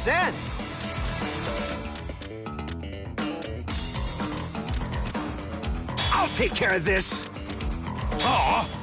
sense. I'll take care of this. Aw.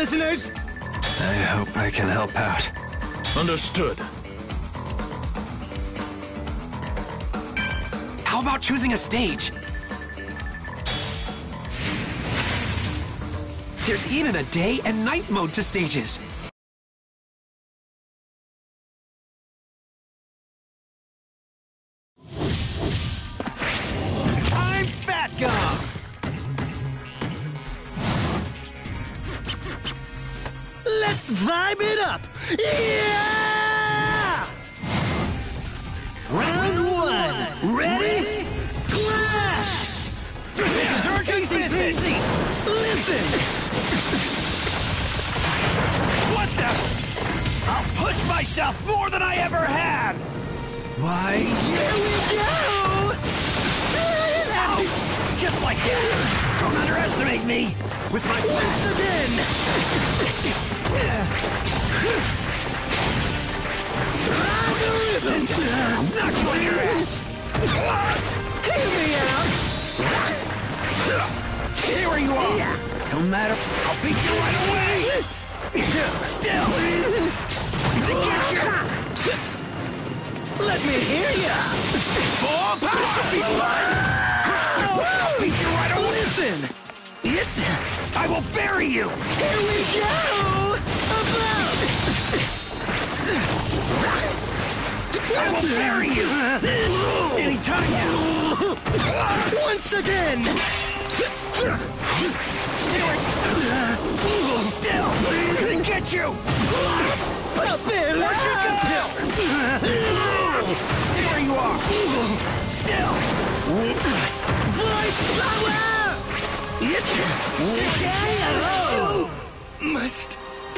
Listeners! I hope I can help out. Understood. How about choosing a stage? There's even a day and night mode to stages.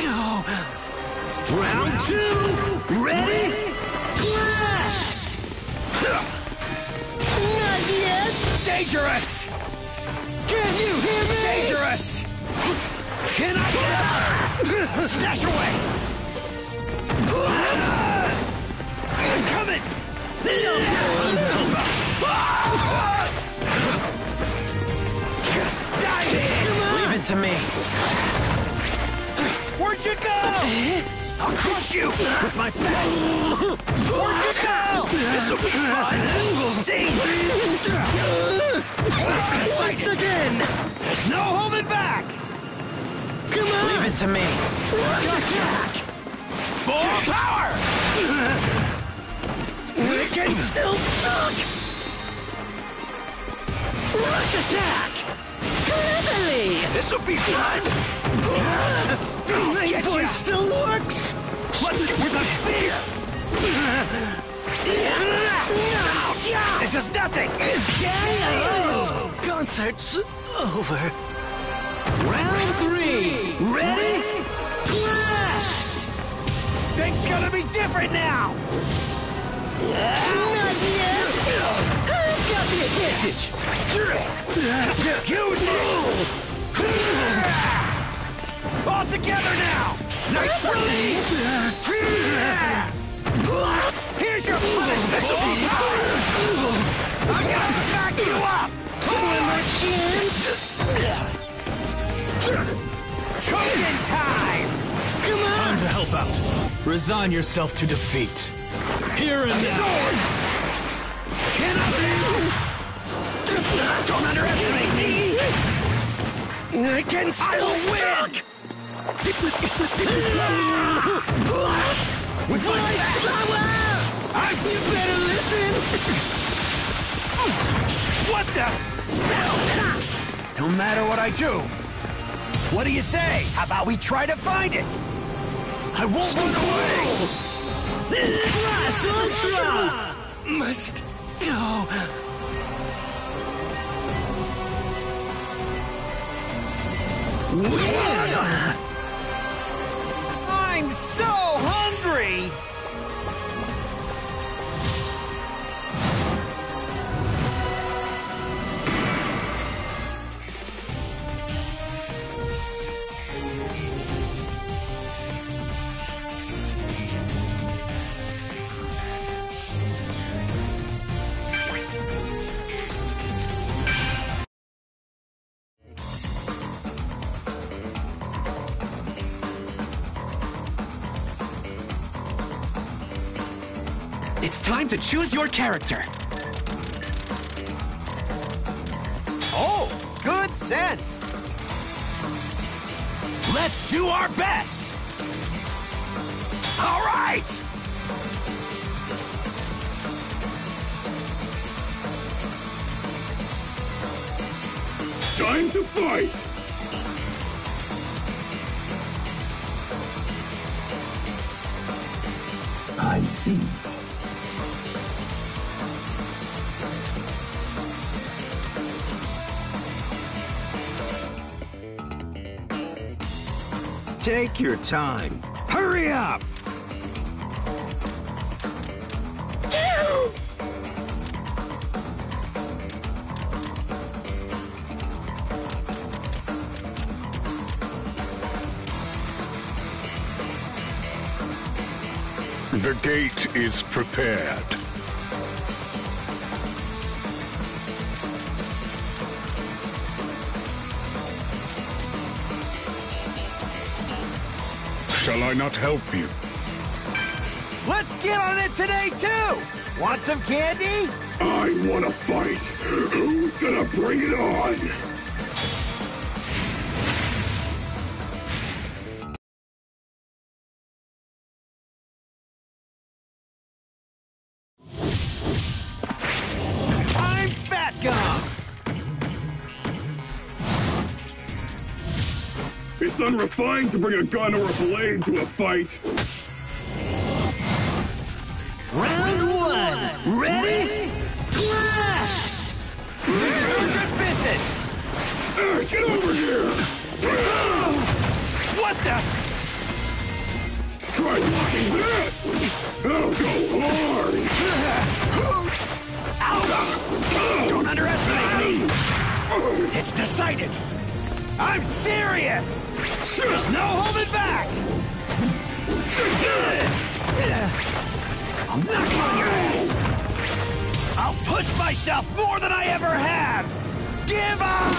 Round two! Ready? Clash! Not yet! Dangerous. Can you hear me? Dangerous. Chin up. Stash away. I'm coming. Dive in. Leave it to me. Where'd you go? Eh? I'll crush you with my fat. Where'd you go? This'll be fun. See? It's Once decided. again! There's no holding back. Come on! Leave it to me. Rush attack! More power. We can still talk! Rush attack! Cleverly! This'll be fun. My get voice ya. still works! Let's get with a spear. This is nothing. KO! Concert's over. Round three! Ready? Clash! Things gonna be different now. Not yet! Got the advantage! Use it. All together now. Night release. Here's your punishment. This'll be power. I'm gonna smack you up. One more chance! Choking time. Come on! Time to help out. Resign yourself to defeat. Here and now. Sword. Chin up. Don't underestimate me. I can still will win. With my power! I'm You better listen! What the? Still! No matter what I do. What do you say? How about we try to find it? I won't run away! Ultra! Must go. I'm so hungry! It's time to choose your character. Oh, good sense! Let's do our best! All right! Time to fight! I see. Take your time. Hurry up! The gate is prepared. Shall I not help you? Let's get on it today, too! Want some candy? I want to fight. Who's gonna bring it on? Unrefined to bring a gun or a blade to a fight. Round one! Ready? Clash! This is urgent business! Ah, get over here! What the? Try blocking that! I'll go hard! Ouch! Don't underestimate me! It's decided! I'm serious! There's no holding back! I'll knock you on your ass! I'll push myself more than I ever have! Give up!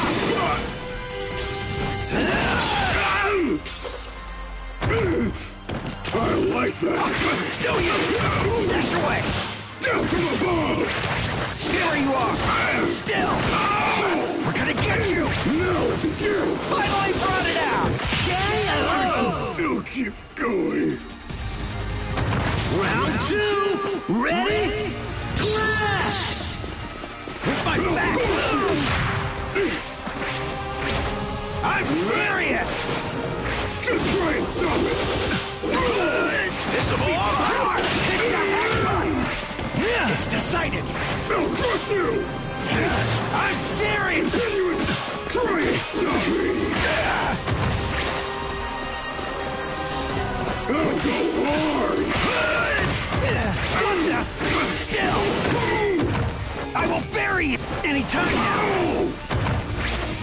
I like that! It's no use! Stash away! Down from above! Stay where you are! Still! We're gonna get you! No! you! Finally brought it out! I still keep going! Round two! Ready? Clash! With my fat I'm serious! Just try and stop it! This'll be hard! It's decided! I'll crush you! I'm serious! You try stop me? I'll go hard! The? Still! I will bury you anytime now!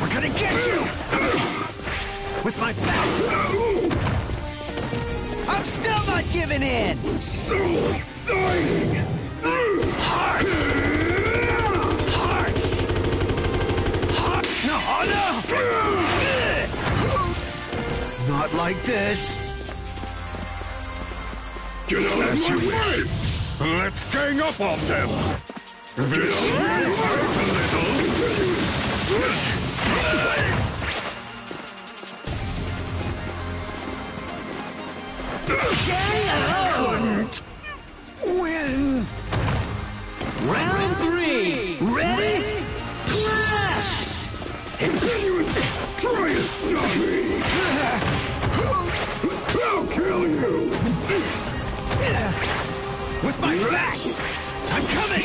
We're gonna get you! With my fat! I'm still not giving in! So exciting! Hearts! Hearts! Hearts! No! Not like this! Get out of my way! Let's gang up on them! This may hurt a little. Couldn't win! Round three! Ready? Clash! Try it, dummy! I'll kill you! With my back! I'm coming!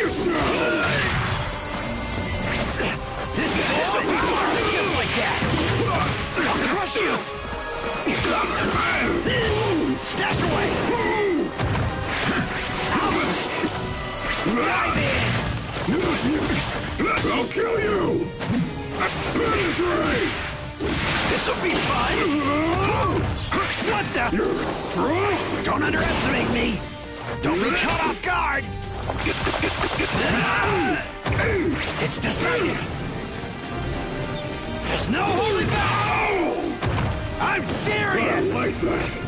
This is also power! Just like that! I'll crush you! Stash away! Ouch! Dive in! I'll kill you! Penetrate! This'll be fun! What the? Don't underestimate me! Don't be caught off guard! It's decided! There's no holding back! I'm I serious! like that!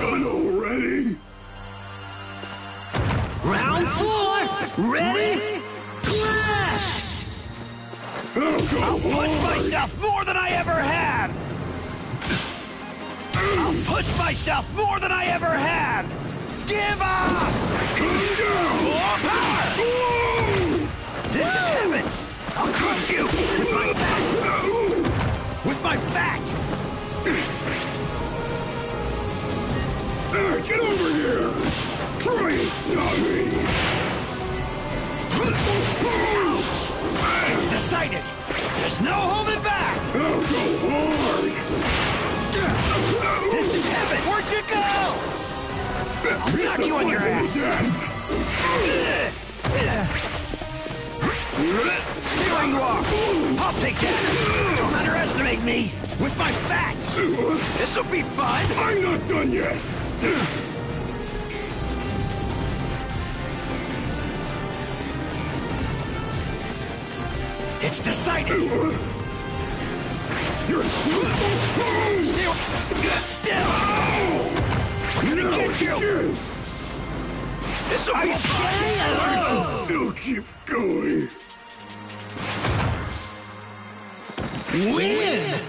Done already? Round four. Ready? Clash! I'll I'll push myself more than I ever have! I'll push myself more than I ever have! Give up! More power! This is heaven! I'll crush you with my fat! With my fat! Ah, get over here! Try it! Ouch! It's decided! There's no holding back! I'll go hard! This is heaven! Where'd you go? I'll knock you on your ass! Stay where you are! I'll take that! Don't underestimate me! With my fat! This'll be fun! I'm not done yet! It's decided! You're Still! Still! We're gonna get you! This'll be fun! I still keep going. Win!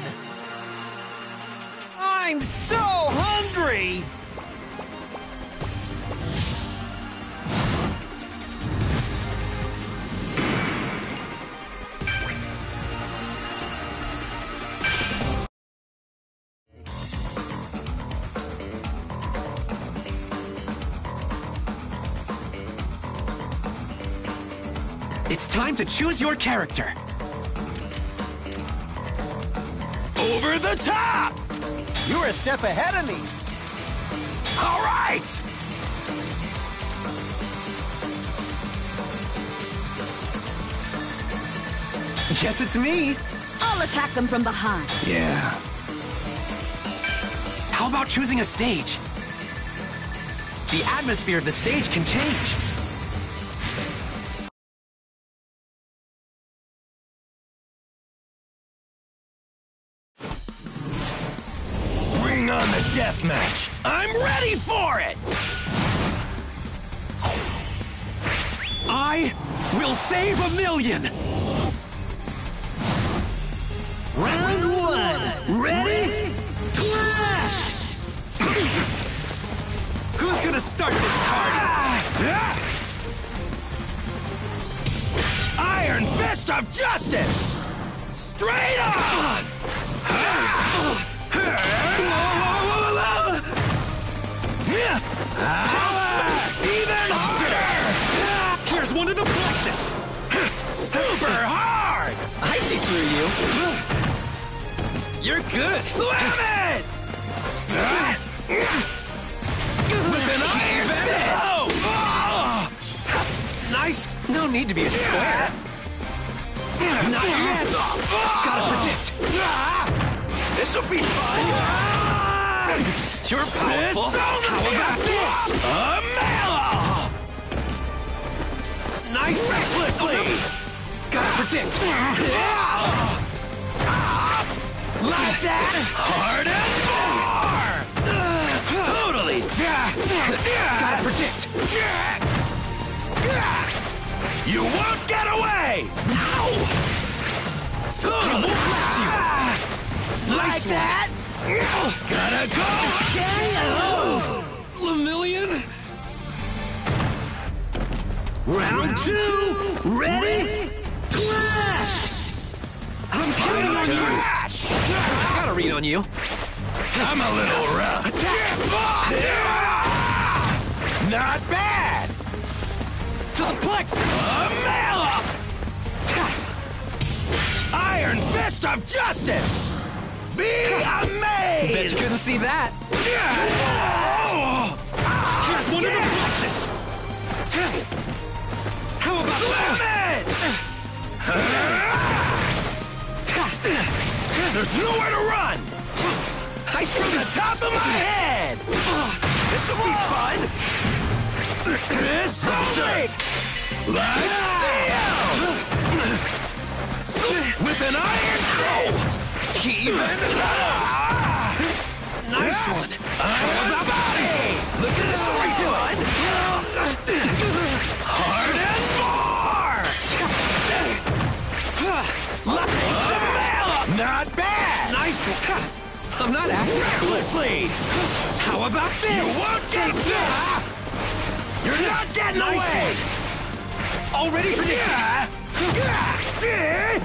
I'm so hungry! To choose your character. Over the top! You're a step ahead of me! All right! Guess it's me. I'll attack them from behind. Yeah. How about choosing a stage? The atmosphere of the stage can change. Match. I'm ready for it. I will save a million. Round one. Ready? Clash! Who's gonna start this party? Ah! Iron Fist of Justice! Straight on! Ah! Ah! I'll even harder! Here's one to the plexus! Super hard! I see through you. You're good. Slam it! With an iron fist! Oh! Nice. No need to be a square. Not yet. Gotta predict. This'll be fun. You're powerful. How about this? A mallow! Nice recklessly. Gotta predict. Like that? Hard and more! Totally! Gotta predict! You won't get away! Ow! Totally! Bless you! Like that? Gotta go! Lemillion? Round two. Ready? Clash! I'm counting on you! Crash! I got a read on you. I'm a little rough. Attack! Not bad! To the plexus! Amela! Iron Fist of Justice! Be amazed! Bet you couldn't see that. Here's one of the boxes. How about Slam it! There's nowhere to run! I see the the top of my head! This will be fun! This only! Like steel! With an iron fist! Even ah! nice one. Body! Look at this one! Hard and more! Let's take! Not bad! Nice one. I'm not acting. Recklessly! How about this? You won't take this! You're not getting Nice away! Already predicted. Yeah! Yeah!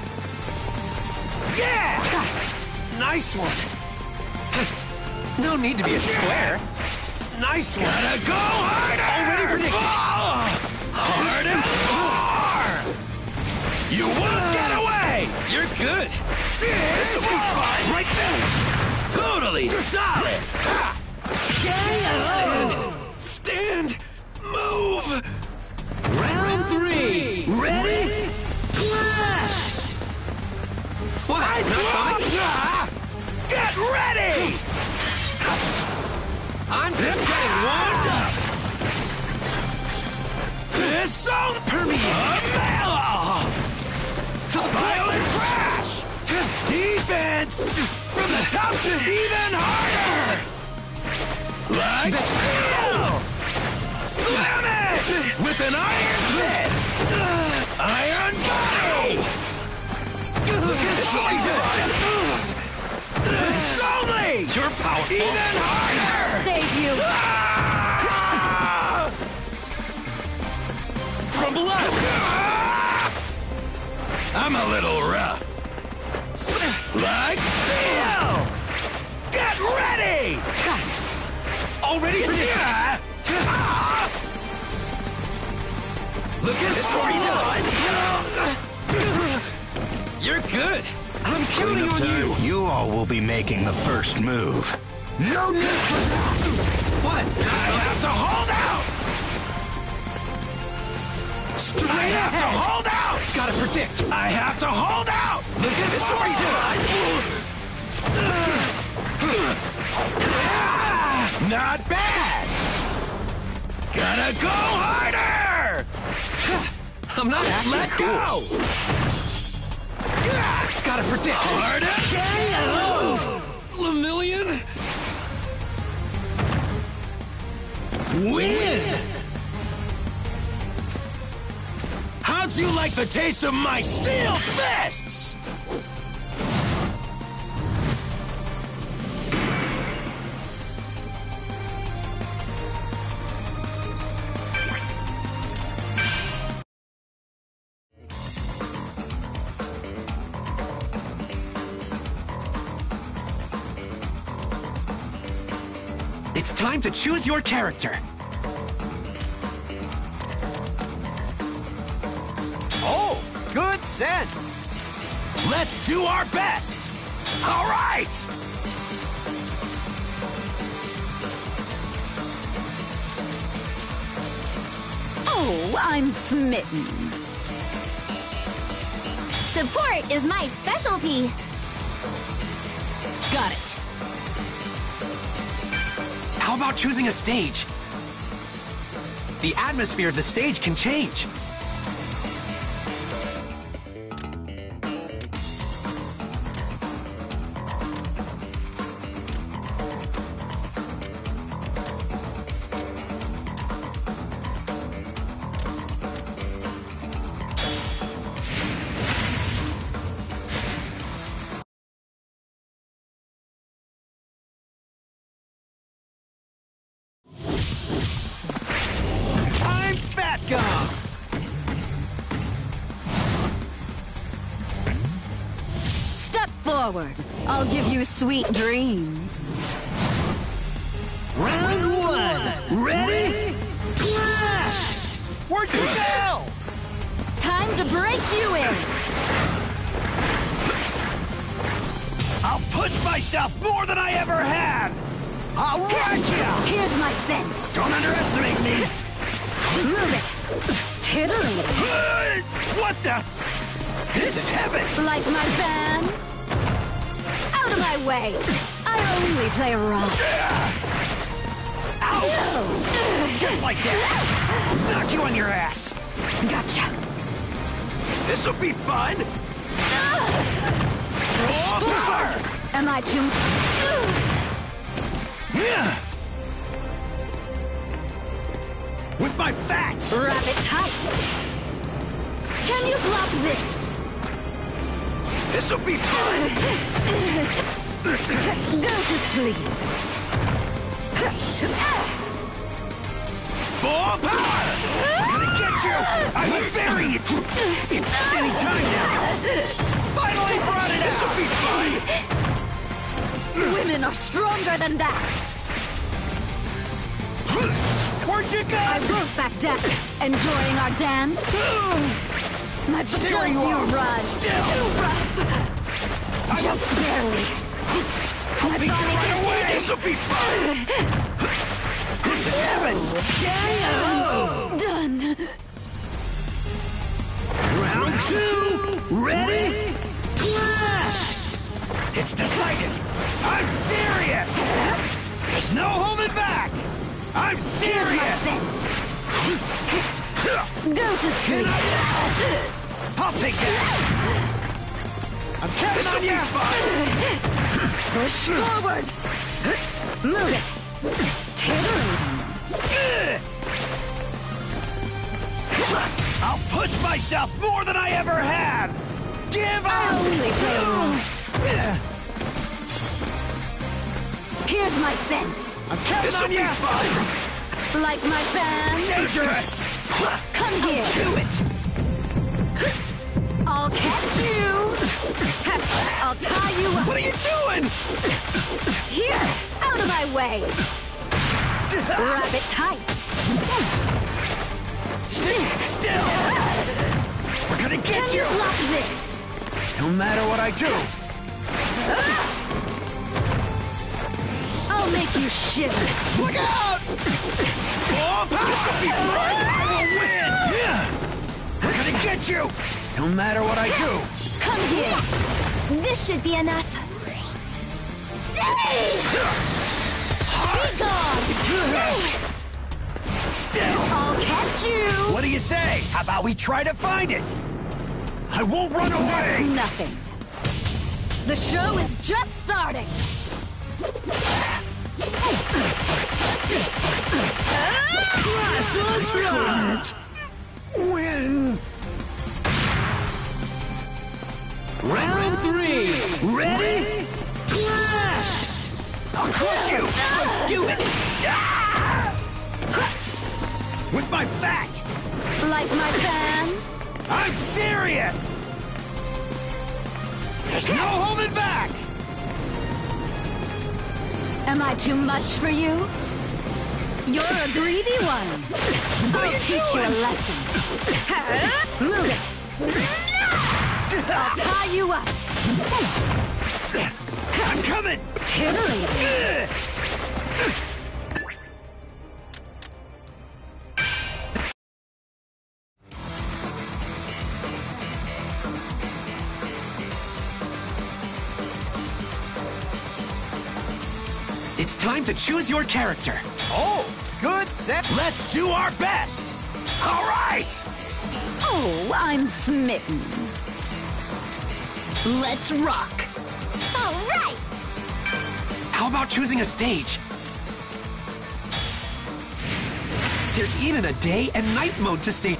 Yeah! Nice one. No need to be a square. Nice one. Gotta go harder! Already predicted. Oh, Hard and far! You won't get away! You're good. This be fun! Right there! Totally solid! Stand. Stand. Move. Round three. Ready? Clash! What? Not coming? Get ready! I'm just getting warmed up. This song permeate! To the plexus. crash! Defense! From the top, even harder! Like steel! Slam it! With an iron fist! Iron body! Even harder! Save you. Ah! From below. I'm a little rough. Like steel! Get ready! Already predicted. Yeah! Ah! Look at this You're good. I'm counting on you. You all will be making the first move. No need for that! What? I have to hold out! Straight I have to hold out! Gotta predict. I have to hold out! Look at this ah, Not bad! Gotta go harder! I'm not acting Let cool. go! Gotta predict. Harder! Lemillion. Win! How'd you like the taste of my steel fists? To choose your character. Oh, good sense. Let's do our best. All right. Oh, I'm smitten. Support is my specialty. Got it. About choosing a stage? The atmosphere of the stage can change. Forward. I'll give you sweet dreams. Round one. Ready? Clash! Where'd you go? Time to break you in. I'll push myself more than I ever have. I'll gotcha. Here's my scent. Don't underestimate me. Move it. Uh, What the? This is heaven. Like my fan? My way. I only play rock. Ouch! Just like that. Knock you on your ass. Gotcha. This'll be fun. Am I too... Yeah. With my fat. Wrap it tight. Can you block this? This'll be fun. Go to sleep. Full power. I'm gonna get you. I will bury you. Any time now. Finally brought it. This'll be fun. Women are stronger than that. Where'd you go? I won't back down. Enjoying our dance? My Still you run. Still. Too rough. Just barely. My Beat you right away. This'll be fun. This is heaven. Done. Round two. Ready? Clash! It's decided. I'm serious. There's no holding back. I'm serious. Go to sleep. I'll take that. I'm counting on you. Push forward. Move it. Titillating. I'll push myself more than I ever have. Give I up. only play rough. Here's my scent. I'm counting on you. Fun. Like my fan? Dangerous. Come here. Do it. I'll catch you. I'll tie you up. What are you doing? Here. Out of my way. Wrap it tight. Stick still. We're gonna Can get you you. block this? No matter what I do. I'll make you shiver. Look out! This will be fun! I will win! Yeah! We're gonna get you! No matter what I do! Come here. This should be enough. Be gone. Still! I'll catch you. What do you say? How about we try to find it? I won't run That's away! nothing. The show is just starting. Couldn't win! Round three. Ready? Clash! I'll crush you! I'll Do it. Ah! With my fat! Like my fan? I'm serious! There's no holding back! Am I too much for you? You're a greedy one. What I'll teach you a lesson. Move it. I'll tie you up. I'm coming! Titillating. It's time to choose your character. Oh, good set. Let's do our best! All right! Oh, I'm smitten. Let's rock. All right. How about choosing a stage? There's even a day and night mode to stage.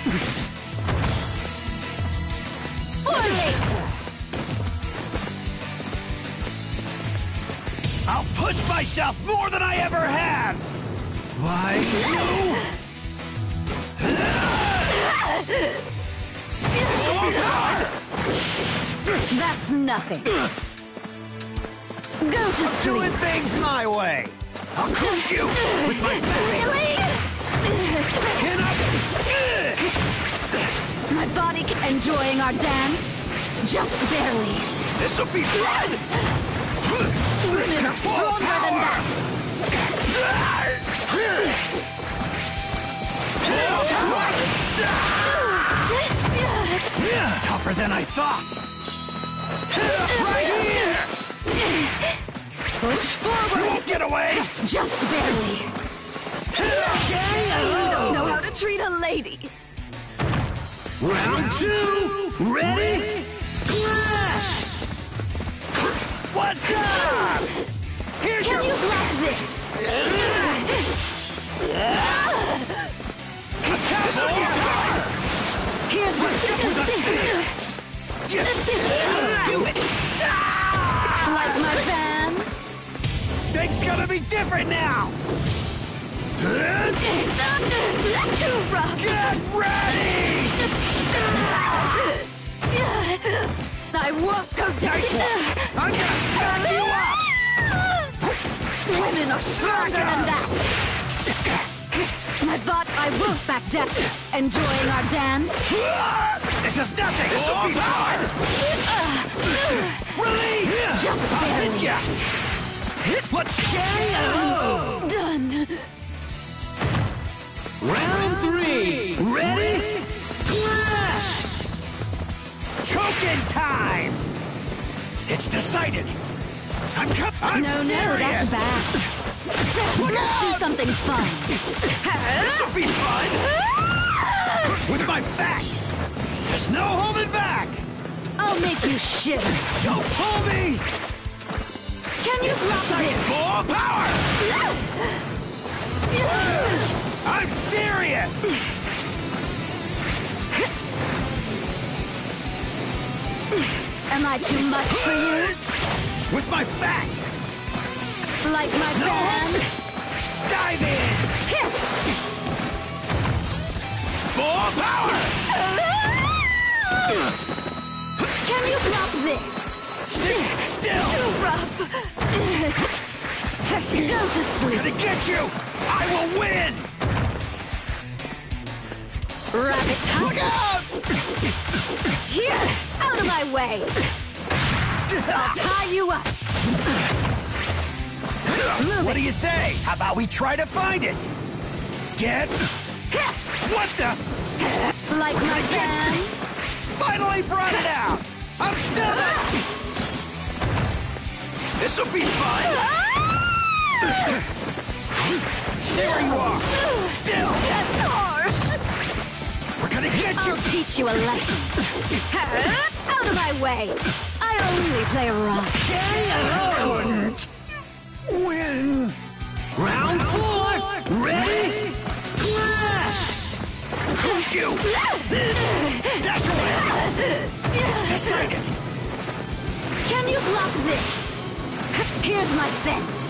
For later. I'll push myself more than I ever have! Why you? This'll be! That's nothing. Go to Doing sleep. things my way! I'll crush you with my! Really? Chin up! My body enjoying our dance? Just barely. This'll be fun! Women are stronger than that. Tougher than I thought! Right here! Push forward! You won't get away! Just barely. You don't know how to treat a lady. Round two. Ready? Clash! What's up? Here's Can you your block this? Be fun! Here's Let's get with us there! Do it! Like my fan? Things gonna be different now! Too rough. Get ready! I won't go down. Nice one! I'm gonna smack you up! Women are stronger than that. My butt, I won't back down. Enjoying our dance? This is nothing! This'll be fun! Release! Just I'll barely. hit ya! Let's go! Done. Round three. Ready? Clash! Choking time! It's decided! I'm I'm No, no, serious! that's bad. Let's do something fun. This'll be fun! With my fat! There's no holding back! I'll make you shiver. Don't pull me! Can you It's drop decided! this? Full power! I'm serious! Am I too much for you? With my fat! Like my No. fan? Dive in! Full power! Can you block this? Stick still! Too rough. Go to sleep. Gonna get you! I will win! Rabbit Look out! Here, out of my way. I'll tie you up. Move What do you say? How about we try to find it? Get... What the... Like my fan? Finally brought it out! I'm still the... This'll be fun! Ah! Stay where you are! Still! That's harsh. We're gonna get you! I'll teach you a lesson. Out of my way. I only play rough. Couldn't win! Round four. Ready? Clash! Crush you! Stash away! It's decided! Can you block this? Here's my scent.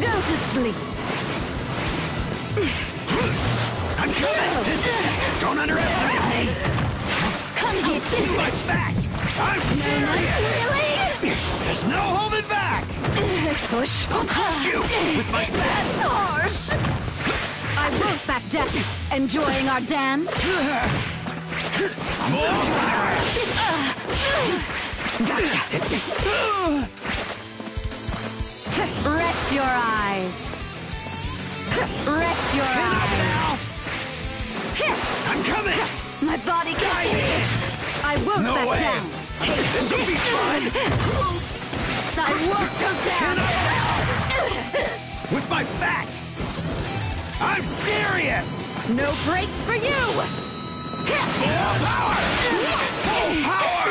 Go to sleep. I'm coming! This is it! Don't underestimate me! Come get Too this. much fat! I'm serious! really? There's no holding back! Push. I'll crush you with my That's fat! harsh. I won't back down. Enjoying our dance? More virus! Gotcha. Rest your eyes. Rest your Chin eyes. I'm coming! My body can't take it. I won't No back way. down. Take This'll be fun. I won't go down. With my fat! I'm serious! No breaks for you. Full power! Full power!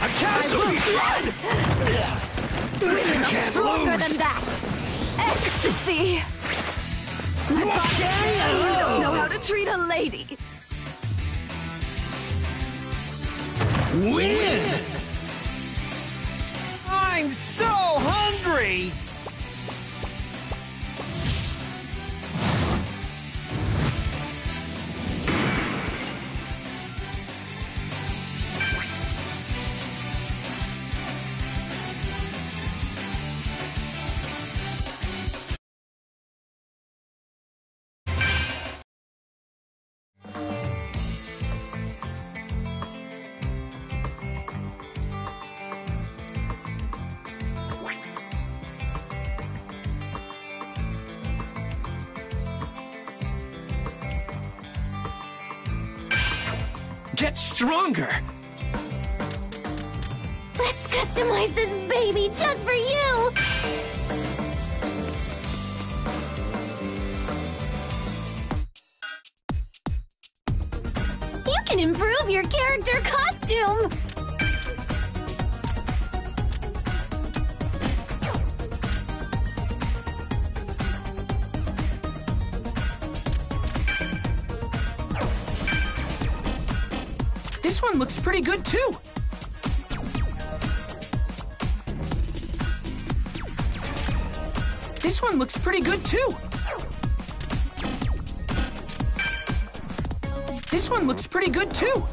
I'm counting will- blood! Women are can't stronger lose. than that. Ecstasy. My body doesn't know how to treat a lady. Win! I'm so hungry! Get stronger! Let's customize this baby just for you! You can improve your character costume! Looks pretty good too. This one looks pretty good too. This one looks pretty good too.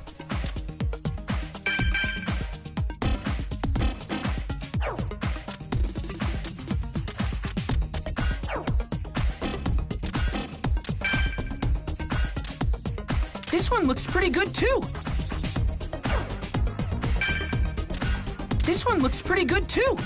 This one looks pretty good too. One looks pretty good too.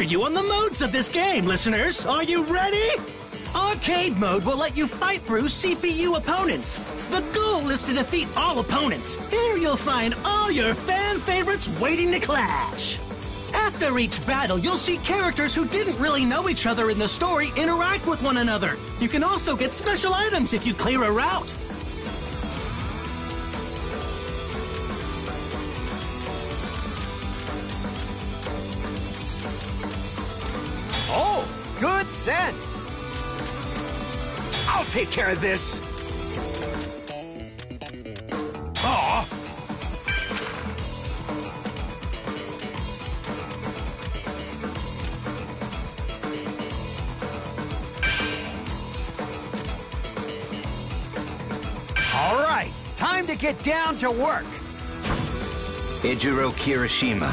Lecture you on the modes of this game, listeners. Are you ready? Arcade mode will let you fight through CPU opponents. The goal is to defeat all opponents. Here you'll find all your fan favorites waiting to clash. After each battle, you'll see characters who didn't really know each other in the story interact with one another. You can also get special items if you clear a route. Sense! I'll take care of this! Aw! All right, time to get down to work. Eijiro Kirishima,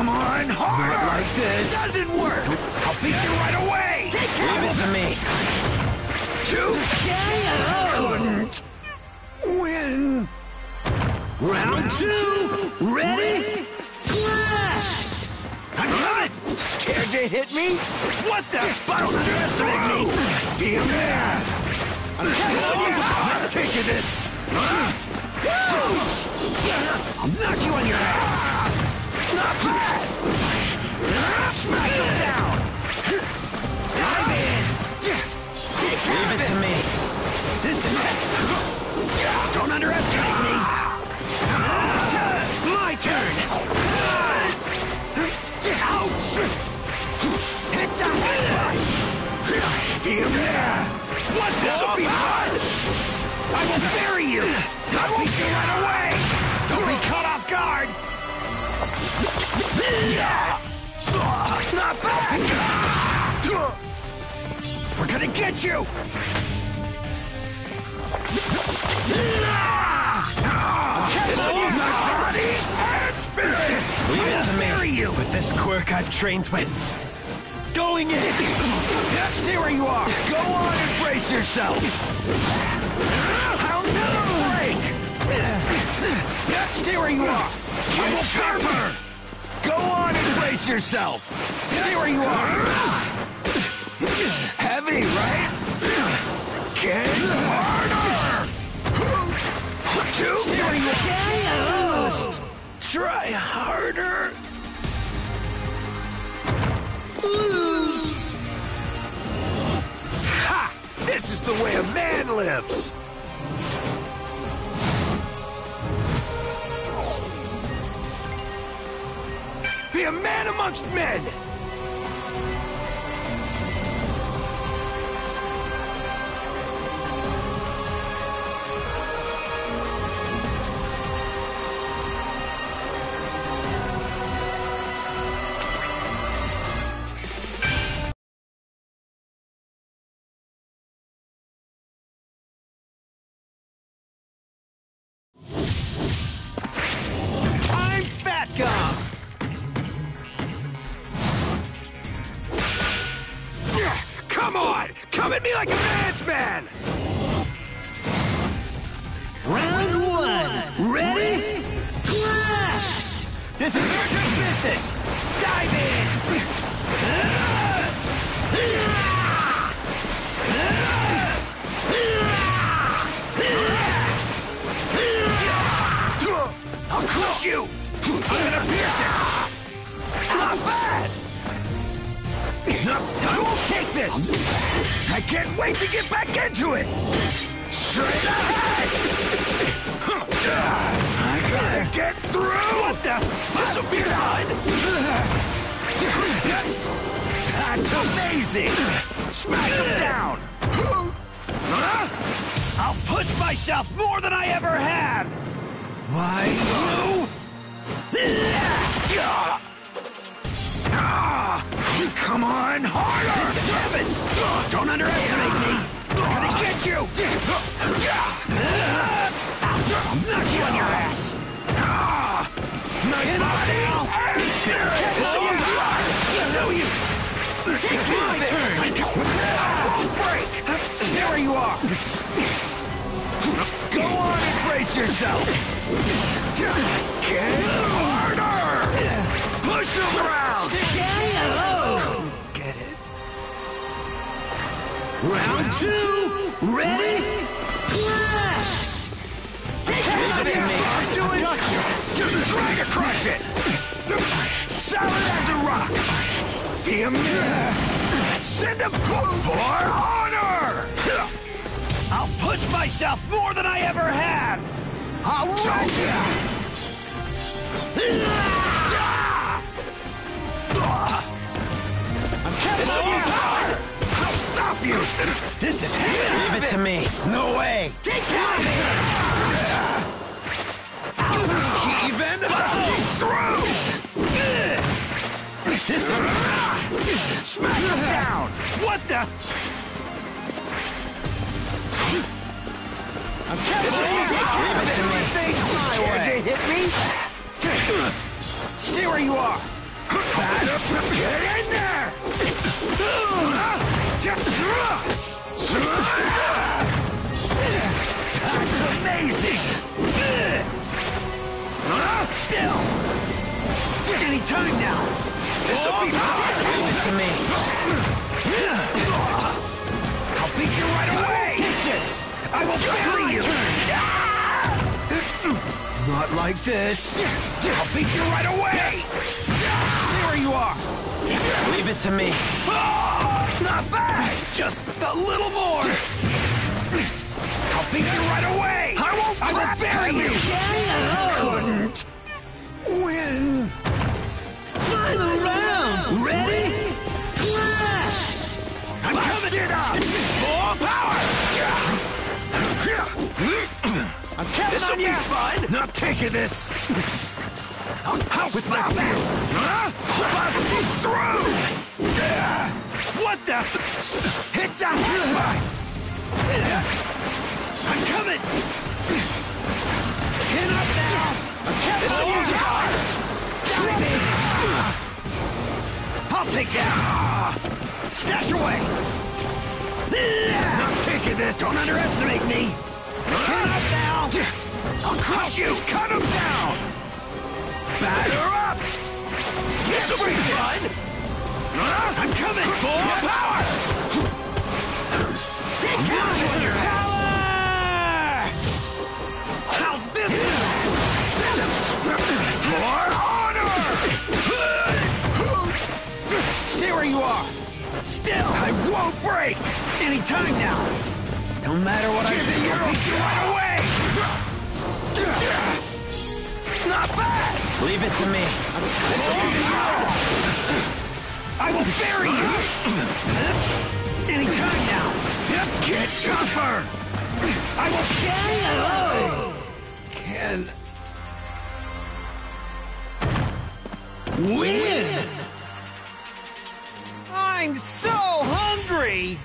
Come on, harder! like this! Doesn't work! I'll beat you right away! Take care Leave it to me! Two! Couldn't win! Round two. Ready? Clash! I'm coming! Scared to hit me? What the? Don't underestimate me! Be a man! I'm counting on taking this! Ouch! I'll knock you on your ass! Down! Leave it to me. This is it! Don't underestimate me! My turn! Ouch! It's a headbutt! What? This'll be fun! I will bury you! I'll beat you right away! Don't be caught off guard! Not bad! We're gonna get you! Kissing you, my body and spirit! Leave it to me. Bury you! With this quirk I've trained with. Going in. Stay where you are! Go on and brace yourself! I'll never break! You are! I will cover! Go on and brace yourself! You are! Heavy, right? Get harder! Two! Are! Must try harder! Lose! Ha! This is the way a man lives! Be a man amongst men! I'll crush you! I'm gonna pierce it! Not bad! I won't take this! I can't wait to get back into it! straight ahead! I gotta get through! What the? This'll be fun! That's amazing! Smack him down! Huh? I'll push myself more than I ever have! Why you? Come on, harder! This is heaven! Don't underestimate me! I'm gonna get you! I'll knock you on your ass! Chin up now! It's no use! Take my turn! I Won't break! Stay where you are! Go on and brace yourself! Get harder! Push him around! Get it. Round two, ready? Clash! Give it to me. Do it. Just try to crush it. Solid as a rock. Be a man. Send him for honor. I'll push myself more than I ever have. I'll don't I'm counting on you. I'll stop you. This is heavy. Leave it to me. No way! Take that! Even through! This is... Smack him down! What the... I'm counting on you! Leave it to me. Things my way. hit me? Stay where you are! Get in there! That's amazing! Still! Take any time now! This'll be oh, fun! Give it to me. I'll beat you right away! This! I will bury you! Not like this! I'll beat you right away! Stay where you are! Leave it to me. Ah, Not bad! Just a little more! I'll beat you right away! I won't I will bury you! You! be fun! Not taking this! How With my feet! Huh? Busting through! What the? Hit the headbutt! I'm coming! Chin up now! I'm counting on you! Try me! I'll take that! Stash away! Not taking this! Don't underestimate me! Chin up now! I'll crush you! Cut him down! Batter up! This'll be fun! I'm coming! More power! Take out your power! How's this? Send him! For honor! Stay where you are! Still, I won't break! Any time now! No matter what I do, I'll beat you right away! Not bad! Leave it to me. I will bury you! Any time now! Get tougher! I will kill you! Can... Win! I'm so hungry!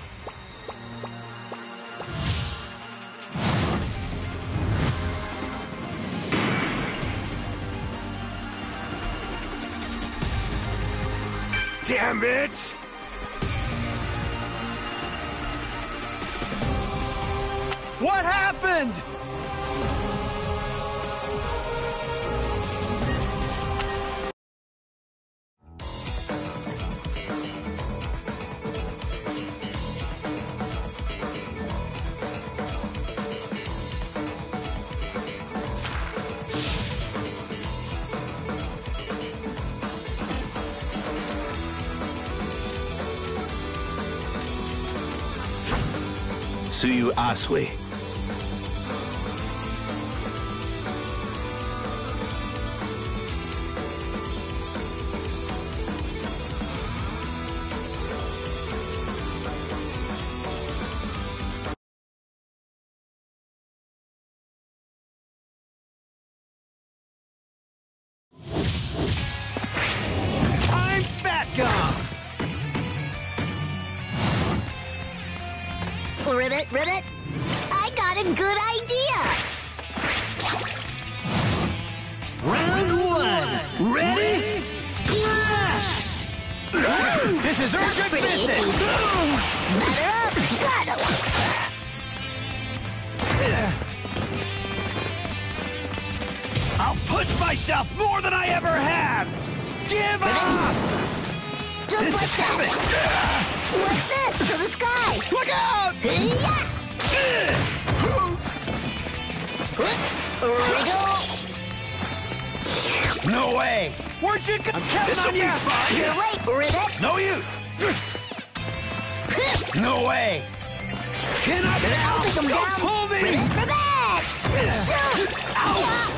Damn it! What happened? Tsuyu Asui. Ribbit. I got a good idea. Round one. Ready? Clash! This is urgent business! icky. Batter up. Got him. I'll push myself more than I ever have! Give up! Just This like is that. To the sky. Look out! No way! Where'd you go? I'm counting on you! Here, wait, ribbit. No use! No way! Chin up I'll now! him Don't down. pull me! Ribbit, ribbit. Shoot. Ouch!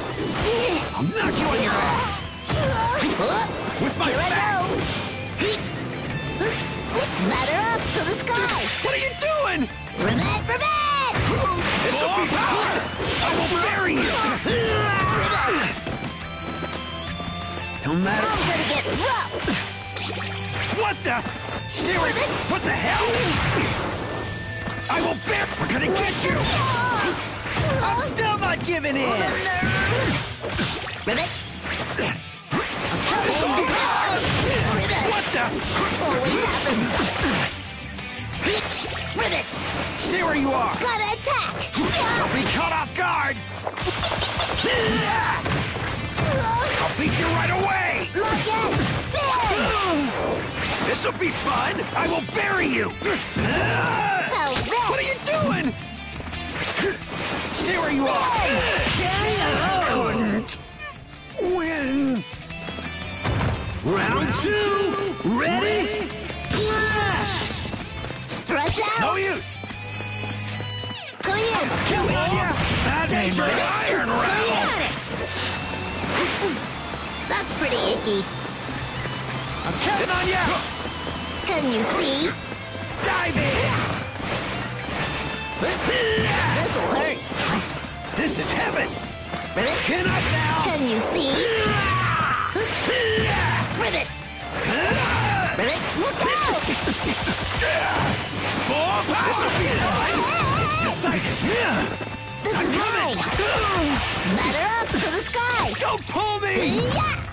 I'll knock you on your ass! With my Here I bat! up to the sky. What are you doing? Ribbit, ribbit. This'll be oh, power! I will bury you! No matter... I'm gonna get rough. What the? Steering? What the hell? I will bear... We're gonna get you! I'm still not giving in! Ribbit. This'll be power! Ribbit. Always happens. Ribbit. Stay where you are! Gotta attack. Don't be caught off guard! I'll beat you right away! Not yet. Spin. This'll be fun! I will bury you! What are you doing? Stay where you are! Couldn't win! Round two. Ready? Clash! Stretch out! No use! Come here. Kill it! Dangerous! Iron Come round! That's pretty icky. I'm counting on you! Can you see? Dive in! This'll hurt. This is heaven! Chin up now! Can you see? Ribbit. Ribbit. Look out. This'll be fun! It's decided! This is mine. Batter up to the sky. Don't pull me! Yeah.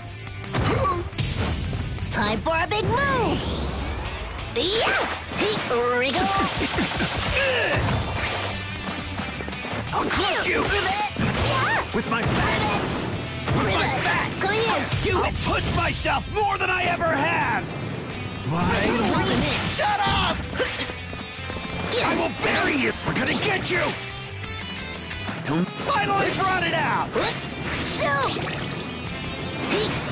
Time for a big move. Yeah. Wriggle. I'll crush you! Ribbit. Yeah. With my fat! Ribbit. fat! Come here. Do I'll push myself more than I ever have! Why? Shut up! I will bury you! We're gonna get you! Finally brought it out! Shoot.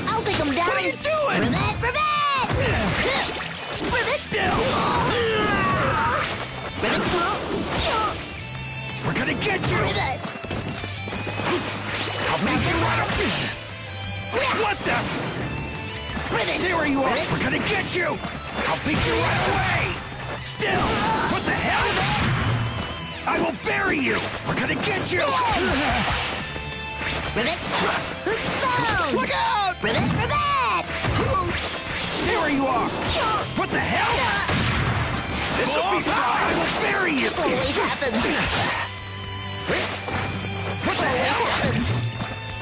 I'll take him down. What are you doing? Ribbit. Ribbit. Ribbit. Still! We're gonna get you! Ribbit. I'll beat you right What the? Stay where you are! We're gonna get you! I'll beat you right away! Still! What the hell? I will bury you! We're gonna get you! Ribbit. Look out! Ribbit. Ribbit. Stay where you are! What the hell? This'll be fun! I will bury you! Always happens. What the hell? Happens.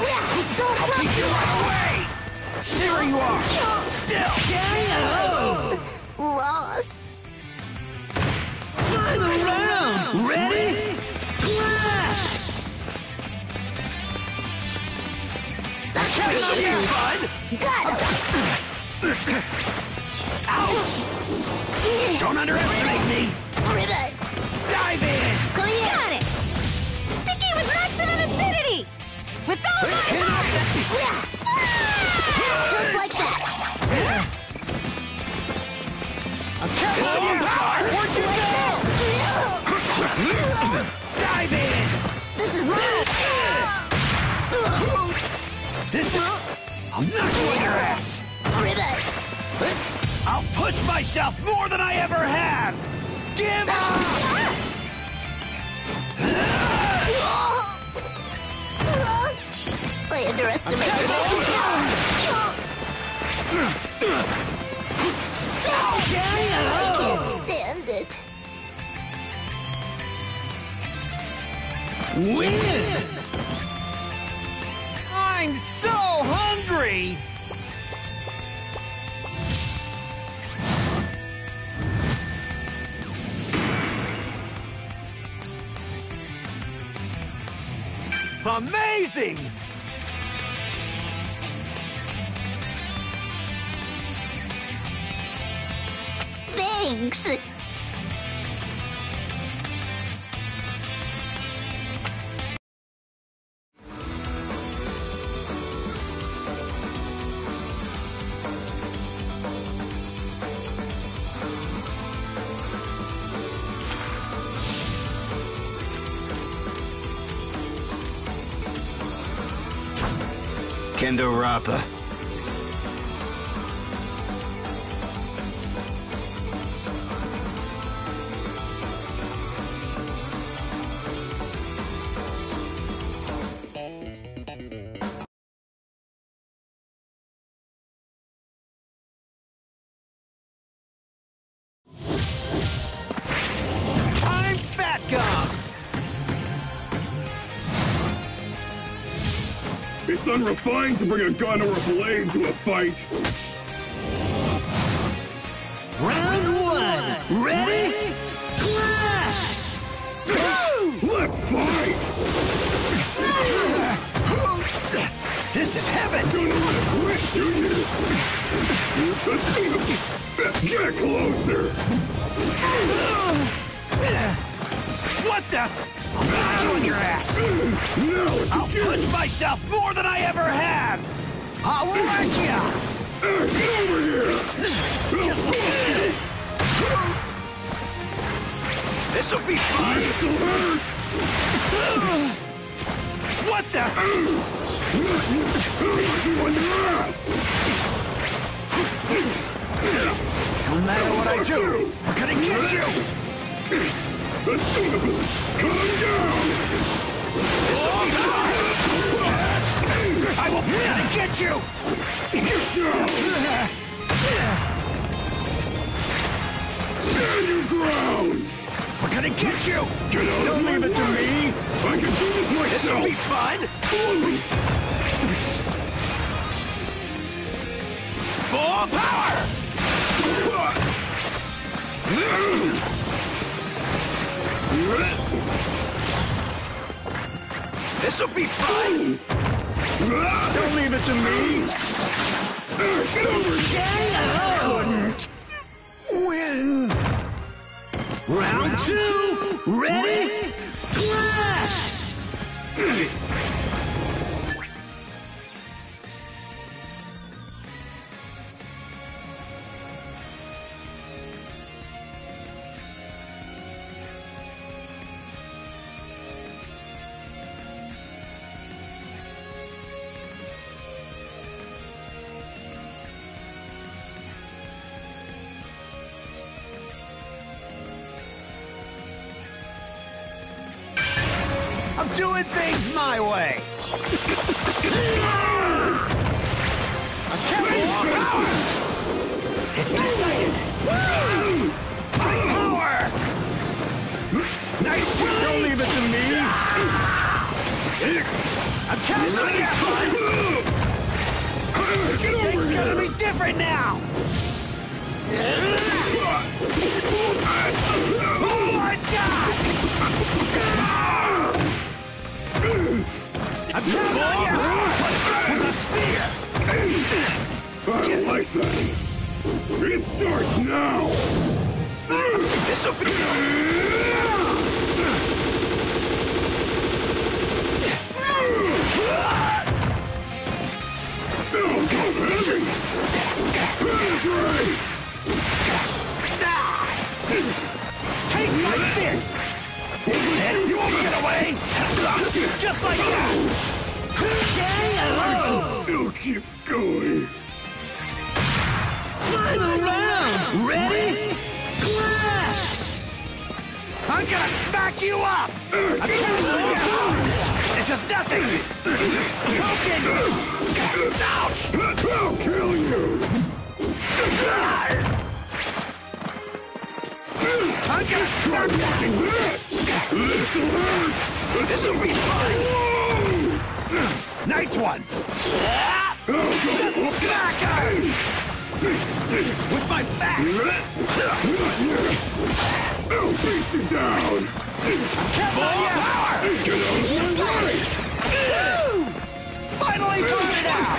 Don't I'll beat you right away! Stay where you are! Still! Lost. Final round. Ready? Clash! That's This'll be fun! Got him. Ouch! Don't underestimate me! Ribbit. With those Chin up! Just like that. This'll be fun! Where'd you go? Dive in! This is mine. This is... I'll knock you on your ass! Ribbit. I'll push myself more than I ever have! Give up! I underestimated I can't stand it. Win! I'm so hungry! Amazing! Thanks. Kendo Rappa. Unrefined to bring a gun or a blade to a fight. Round one! Ready? Clash! Let's fight! This is heaven! Don't want to do you? Get closer! What the? I'll knock you on your ass! It's I'll push myself more than I ever have! I'll wreck ya! Uh, Get over here! Just This'll be fun! What the? You your ass! No matter what I do, we're gonna get you! Calm down! This'll be fun! I will get you! Stand your ground! We're gonna get you! Don't leave it to me! This'll be fun! Full power! This'll be fun! Don't leave it to me! Get over here! Couldn't win! Round two! Ready? Clash! Way! I'm carrying more power! It's decided! My power! Nice release! Don't leave it to me! I'm canceling it! Things gonna be different now! With a spear! I like that! It starts now! This'll be... Don't go heavy! Penetrate! Taste my fist! You won't get away! Just like that! Okay, I still keep going! Final round! Ready? Clash! I'm gonna smack you up! I'm canceling you! This is nothing! Choking! Ouch! I'll kill you! I'm gonna smack you! This'll hurt! This This'll be fun! Nice one! Smacker! With my fat! I'll beat you down! Power! Get out Woo! Finally got it out!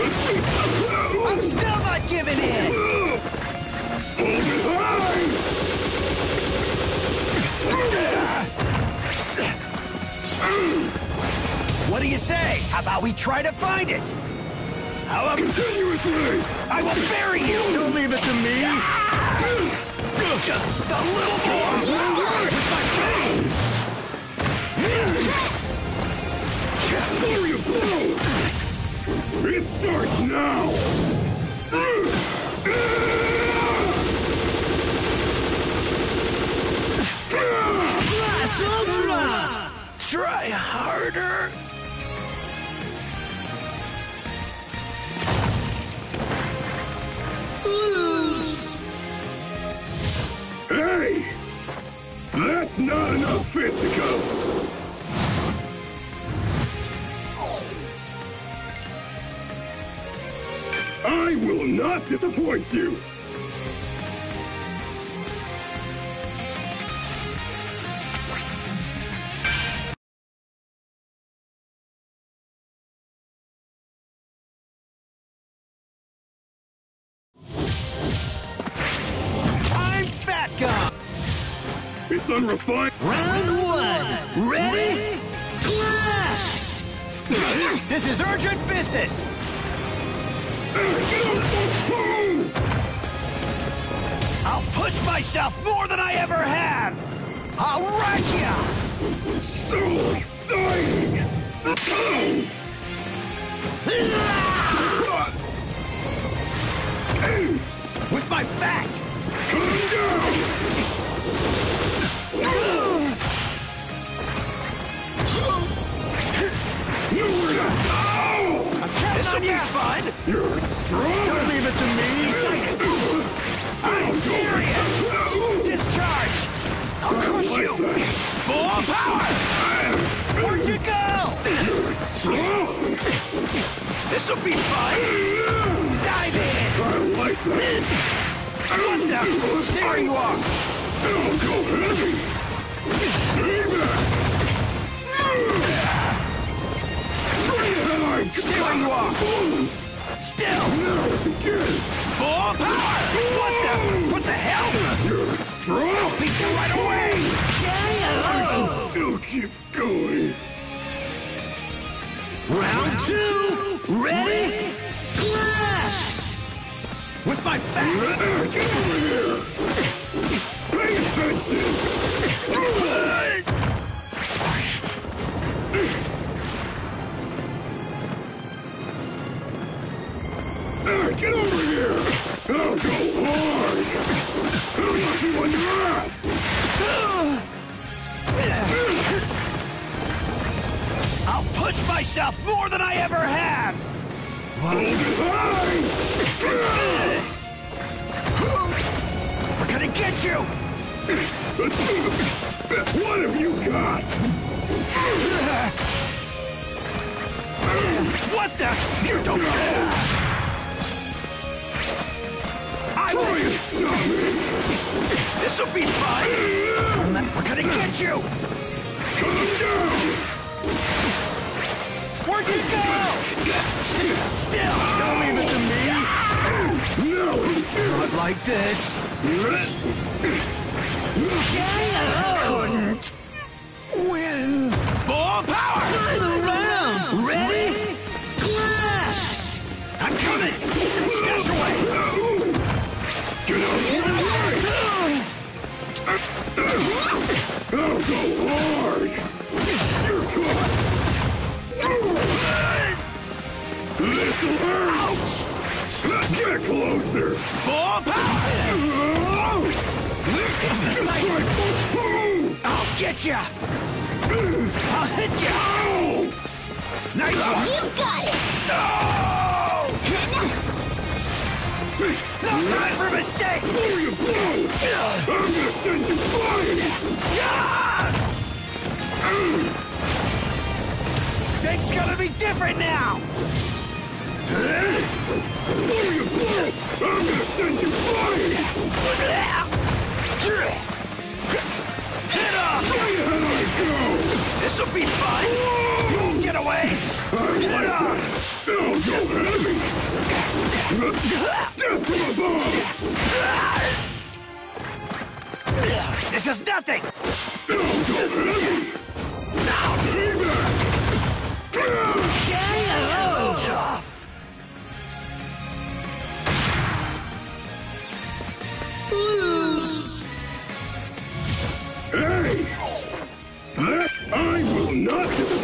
I'm still not giving in! Hold it high! What do you say? How about we try to find it? How about Continuously! I will bury you! Don't leave it to me! Just a little more! With my of blows! It starts now! Blast Ultra! Try harder! Lose! Hey! That's not enough physical! I will not disappoint you! Unrefined! Round one! Ready? Clash! This is urgent business! I'll push myself more than I ever have! I'll wreck ya! So exciting! With my fat! Calm down! This'll be fun! You're strong! Don't leave it to me! Decided! I'm serious! Discharge! I'll crush you! Full power! Where'd you go? This'll be fun! Dive in! I like that! What the? Steering off! I'll go heavy! Stay back! Straight Steering you off! Still! Now it begins! Full power! What the? What the hell? You're strong! Beat you right away! I still keep going! Round two! Ready? Clash! With my fat! Get over here! Pay Get over here! I'll go hard! I'll knock you on your ass! I'll push myself more than I ever have! Hold it high! We're gonna get you! What have you got? What the? Don't. I Try will. This'll be fun. We're gonna get you. Where'd you go? St- still. Don't leave it to me! No! Not like this. Couldn't win. Full power. Final round! Ready? Clash! I'm coming. Stash away. Get out of my way! I'll go hard! You're caught! This'll hurt! Ouch. Get closer! Full power. It's decided. I'll Get ya! I'll hit ya! Nice one! You got it! No! No time for mistakes! I'm gonna send you flying! Things gonna be different now! I'm gonna send you flying! This'll be fun! You'll get away! What up? This is nothing! Now, Shiva! Challenge off! Ooh. I will not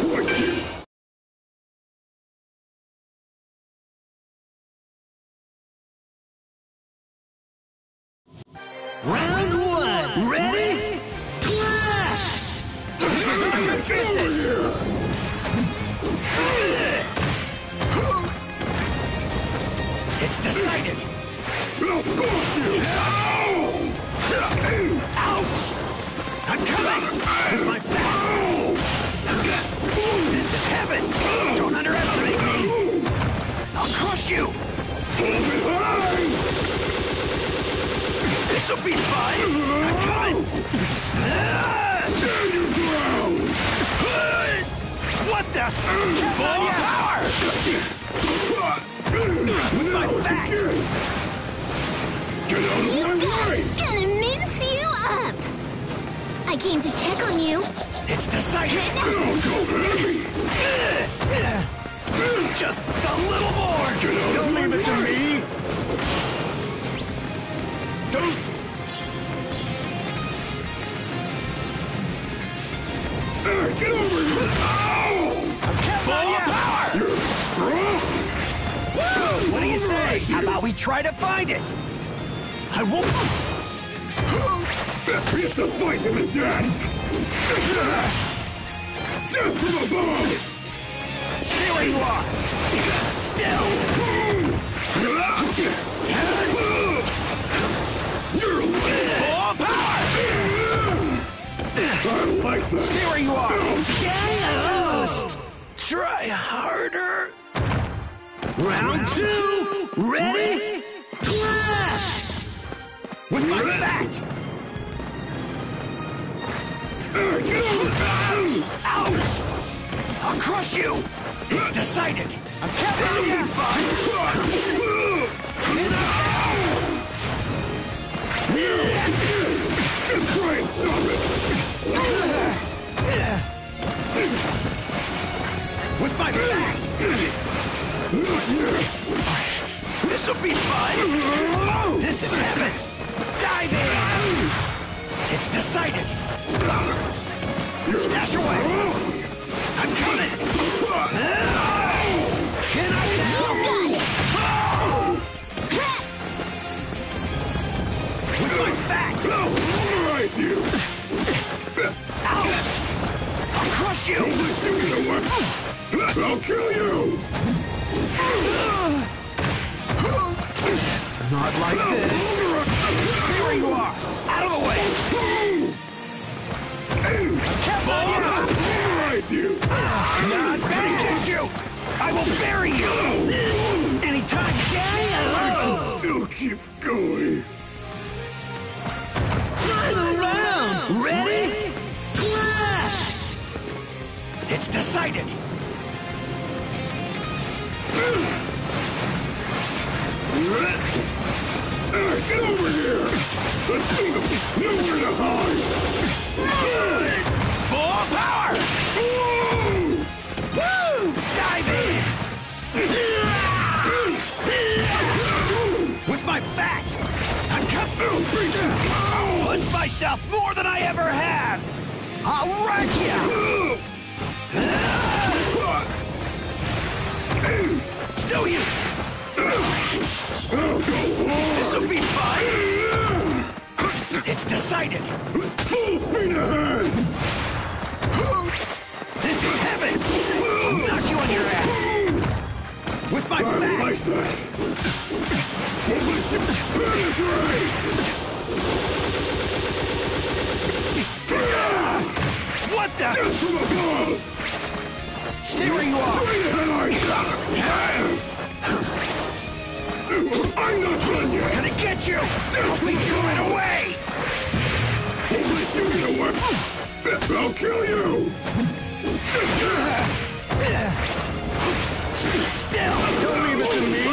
Still! Don't leave it to me!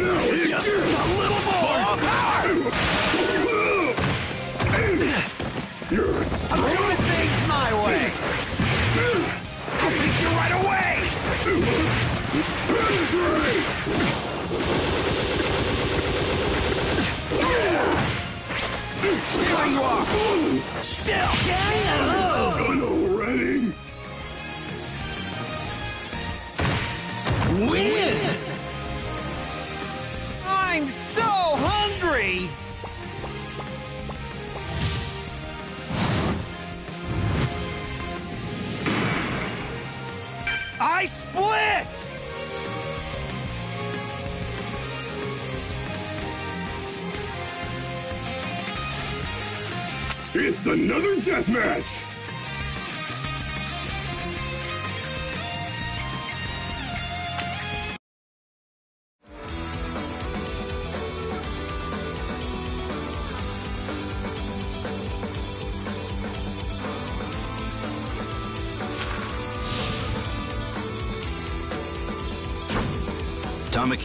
No! Just a little more! power! You're I'm doing things my way! I'll beat you right away! Where you are! Still! done already! Win! I'm so hungry! I split! It's another death match!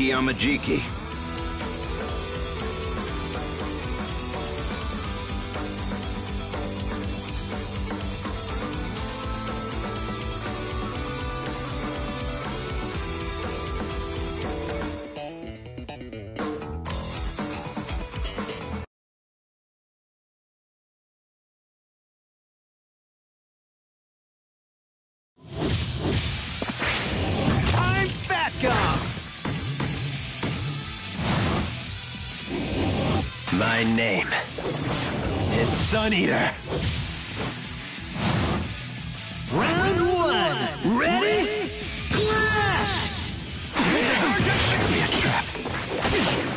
Tamaki Amajiki. Name is Sun Eater. Round one. Ready? Clash! This is urgent! Be a trap.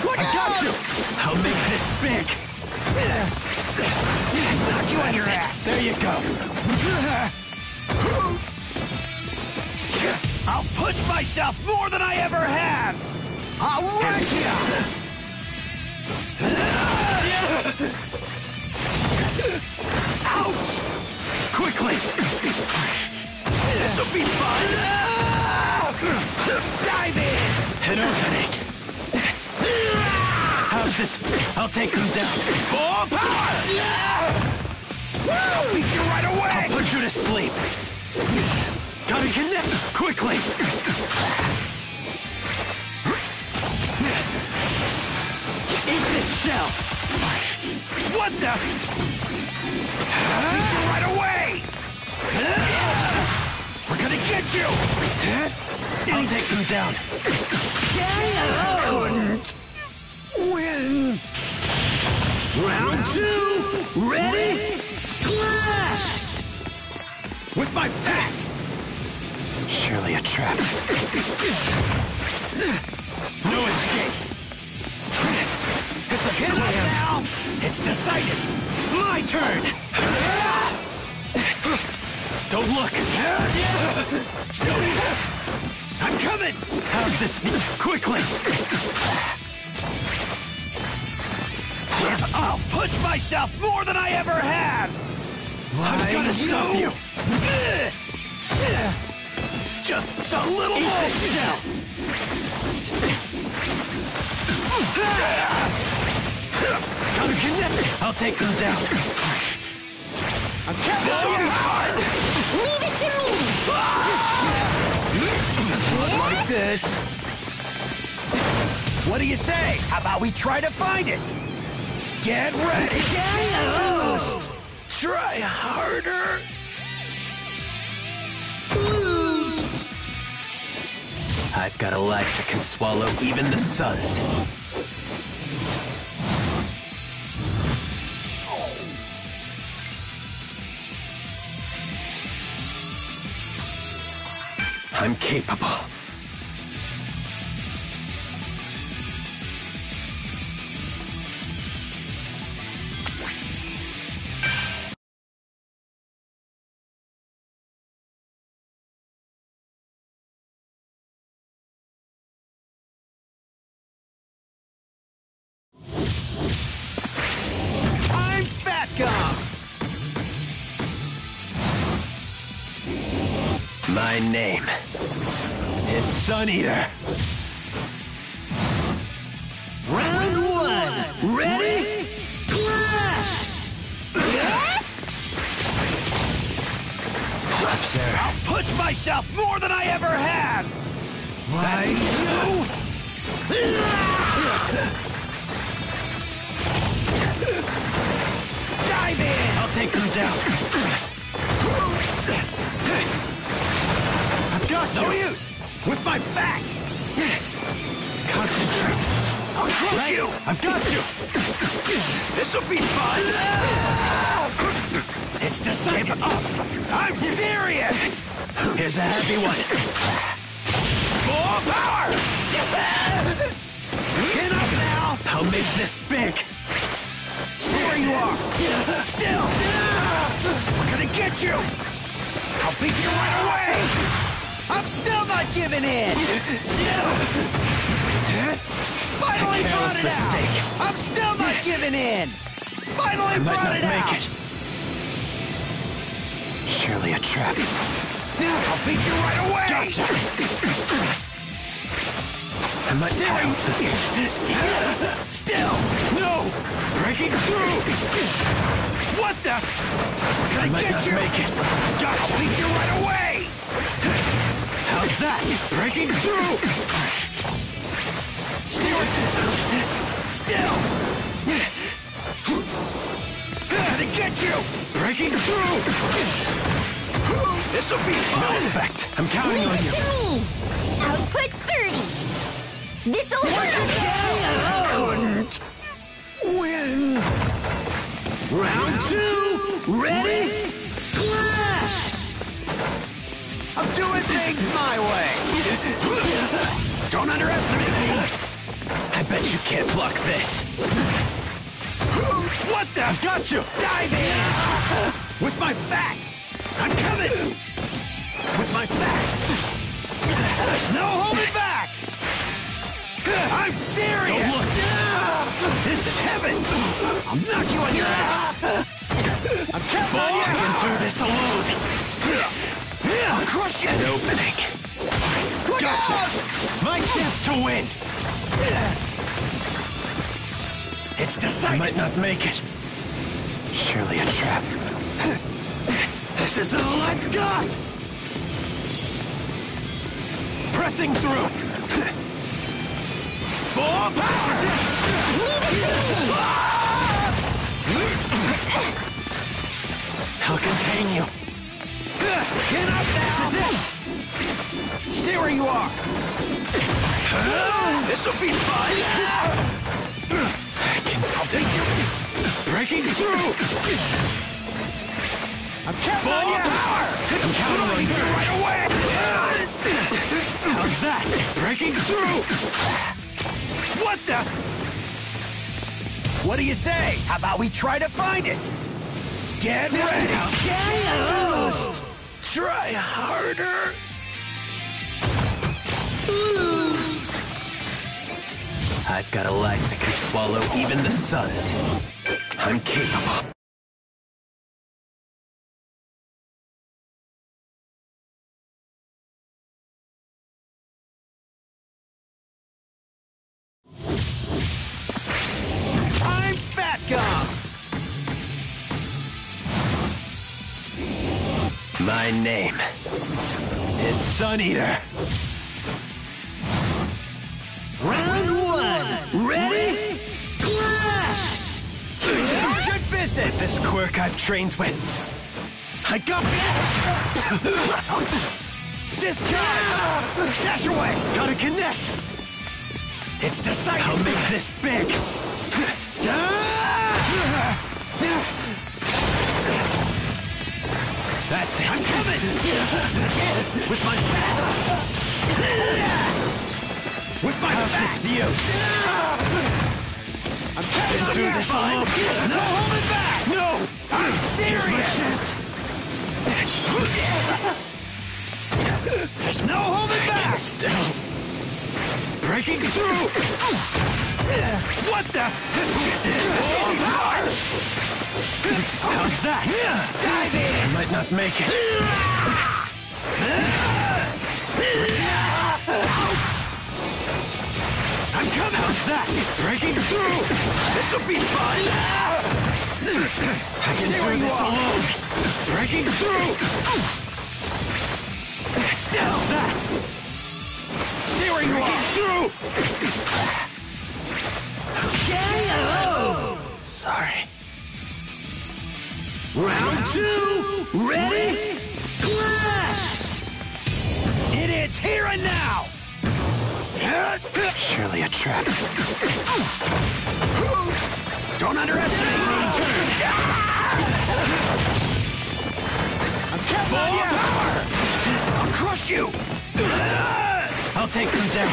Look I got you! I'll make this big. Knock you on your ass. There you go. I'll push myself more than I ever have. I'll wreck you. Ouch! Quickly! This'll be fun! Dive in! An opening! How's this? I'll take them down. Full power! I'll beat you right away! I'll put you to sleep. Gotta connect quickly! Eat this shell! What the? I'll you right away! We're gonna get you! I'll take them down. Couldn't win. Round two. Ready? Clash! With my fat! Surely a trap. No escape! It's a hit now! It's decided! My turn! Don't look! No! I'm coming! How's this? Quickly! I'll push myself more than I ever have! I'm gonna stop you! Just a little more shell! I'll take them down! I'm counting on you hard! Leave it to me! Like this. What do you say? How about we try to find it? Get ready! Just try harder! I've got a life that can swallow even the suns. I'm capable. Name is Sun Eater. Round one. Ready? Clash! Sir, I'll push myself more than I ever have! why you? Dive in! I'll take them down. No you. use! With my fat! Concentrate. I'll crush you! I've got you. This'll be fun! It's decided. Give up! I'm serious! Here's a heavy one. More power! Chin up now! I'll make this big. Stay where you are! Still! We're gonna get you! I'll beat you right away! I'm still not giving in! Still! Finally brought it mistake. out! I'm still not giving in! Finally I might brought not it make out! it. Surely a trap. I'll beat you right away! Gotcha. I might Still. fail this. Still! No! Breaking through! What the? We're gonna I might get not you! make it. I'll beat you right away! How's that? Breaking through! Still! Still! I'm gonna get you! Breaking through! This'll be No fun! effect. I'm counting Leave on it you. to me. Output 30. This'll hurt. Couldn't win. Round two. Ready? Clash! I'm doing things my way! Don't underestimate me! I bet you can't block this. What the? I've got you. Dive in! With my fat! I'm coming! With my fat! There's no holding back! I'm serious! Don't look. This is heaven! I'll knock you on your ass! I'm counting on I can do this alone. I'll crush you! An opening. Look Gotcha. out! My chance to win. It's I might not make it. Surely a trap. This is all I've got! Pressing through! Full power! This is it! I'll contain you. Chin up now! This is it! Stay where you are! This'll be fun! I can still... Breaking through! I'm counting on you! Power! I'm counting on you you. right away! How's that? Breaking through! What the? What do you say? How about we try to find it? Get ready! Must try harder. I've got a life that can swallow even the suns. I'm capable. My name is Sun Eater. Round one. Ready? Clash! Urgent business. This quirk I've trained with. I got Discharge. Stash away. Gotta connect. It's decided. I'll make this big. That's it. I'm coming. With my fat. With my How's fat. I'm counting on do this alone. There's no holding back. No! I'm Here's my serious. chance. There's no holding back. Still breaking through! what the? How's that? Dive in! I might not make it. Ouch! I'm coming! How's that? Breaking through! This'll be fun! I can do this alone! Breaking through! Still! How's that? Stay where you are! Through! KO! Sorry. Round two, ready, clash! Idiots here and now! Surely a trap. Don't underestimate me! I'm counting on you! I'll crush you! I'll take them down.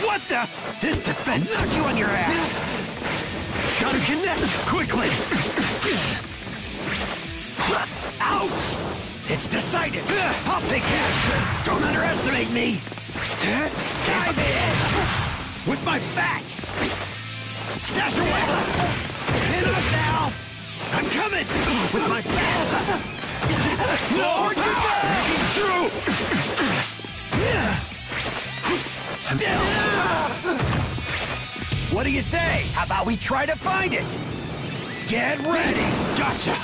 What the? This defense knock you on your ass. Gotta connect quickly. Ouch! It's decided. I'll take that. Don't underestimate me. Dive in with my fat. Stash away. Chin up now. I'm coming with my fat. No, More to go. Still. What do you say? How about we try to find it? Get ready. Gotcha.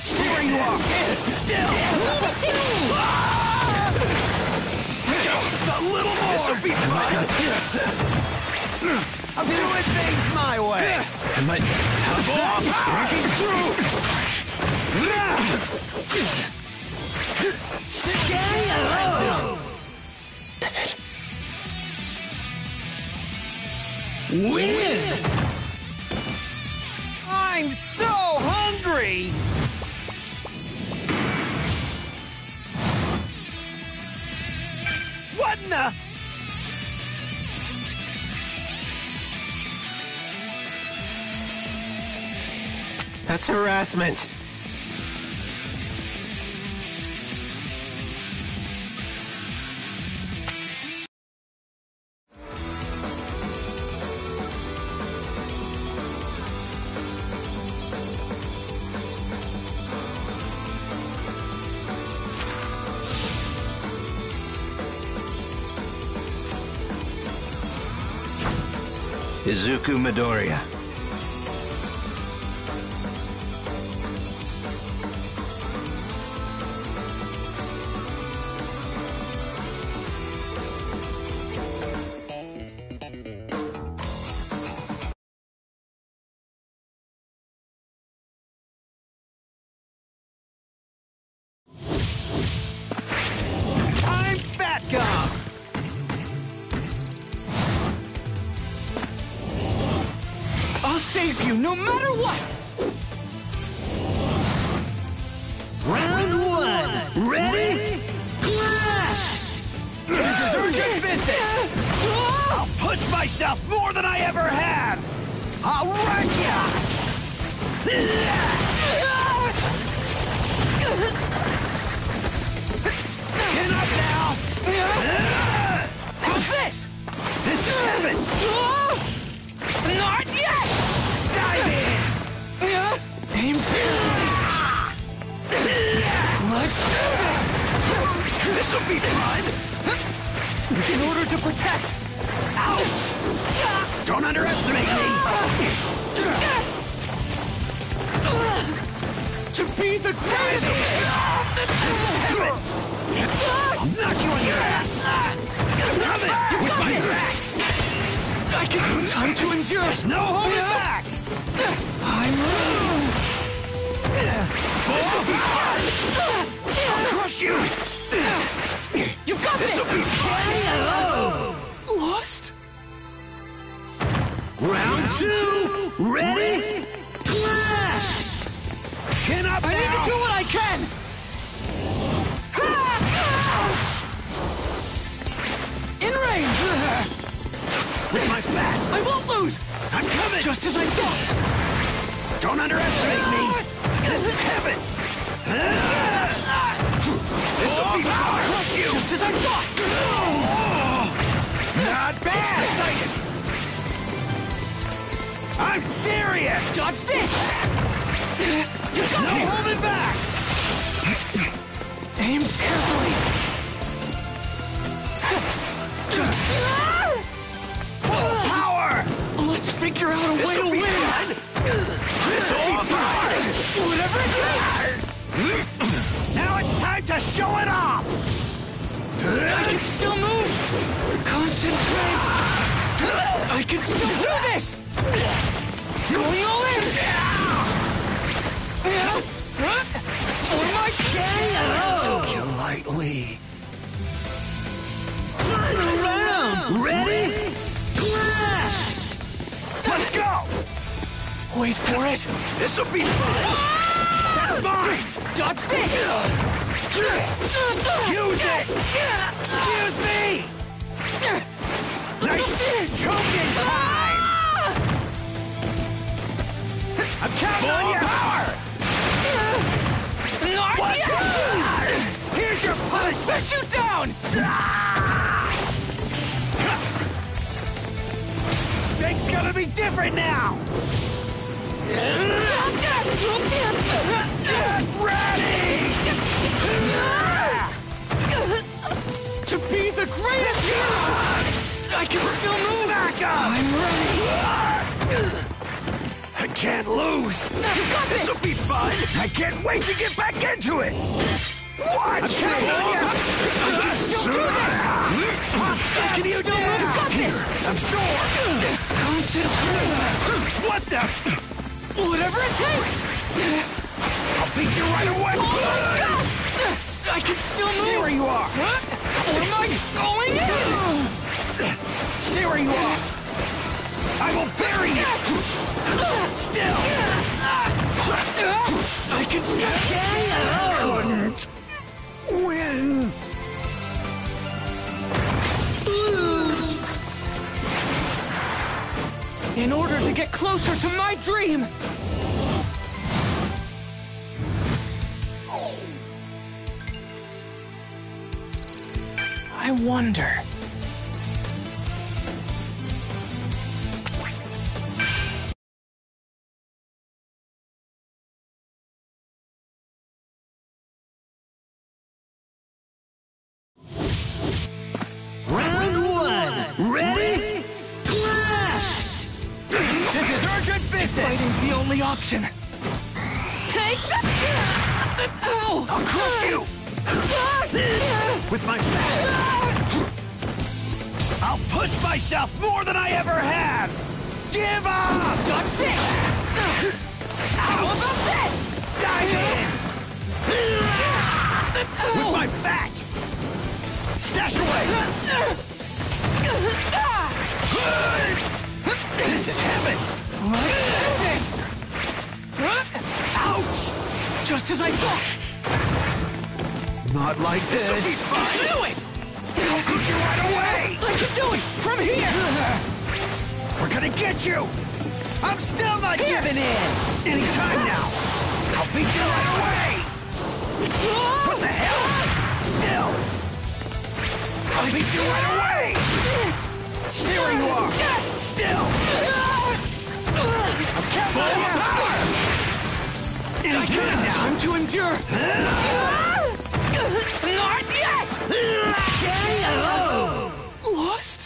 Stay where you are. Still. Leave it to me! Ah! Just a little more. This'll be fun. I'm doing things my way. I might. How's that? Ah! Breaking through. Still. KO! Win! I'm so hungry! What in the? That's harassment. Izuku Midoriya. Chin up I need to do what I can! Ouch! In range! With my fat! I won't lose! I'm coming! Just as I thought! Don't underestimate me! Ah! This is heaven! Ah! This'll be ah! I'll crush you! Just as I thought! Not bad! It's decided! I'm serious! Dodge this! There's no nice. holding back! Aim carefully! Full power! Let's figure out a this way to win! Fun. This'll be fun! Whatever it takes! Now it's time to show it off! I can still move! Concentrate! I can still do this! Going all in! For oh, my Took you lightly. Final round! Ready? Clash! Let's go! Wait for it! This'll be fun! That's mine! Dodge this! Use it! Excuse me! Nice choking time! Ah! I'm counting on you! Power! What's it? Here's your punishment! Push you down! Things gonna be different now! Get ready! To be the greatest I can still move! Smack up! I'm ready! I can't lose! This'll be fun! I can't wait to get back into it! Watch I can still do this! Can you still do move! Got this! I'm sore! Concentrate! What the? Whatever it takes! I'll beat you right away! Oh, I can still move! Stay where you are! Or am I going in? Stay where you are! I will bury you! Still! I can still... Couldn't win! In order to get closer to my dream! I wonder... urgent business! Fighting's the only option. Take that! Ow! I'll crush you! With my fat! I'll push myself more than I ever have! Give up! Dodge this! How about this? Dive in! With my fat! Stash away! This is heaven! Let's do this! Ouch! Just as I thought! Not like this! This'll be fun! I knew it! I'll beat you right away! I can do it! From here! We're gonna get you! I'm still not giving in! Anytime now! I'll beat you right away! What the hell? Still! I'll beat you right away! Where you are! Still! I'm counting on your power! Anytime! Time to endure! Not yet! KO! Lost?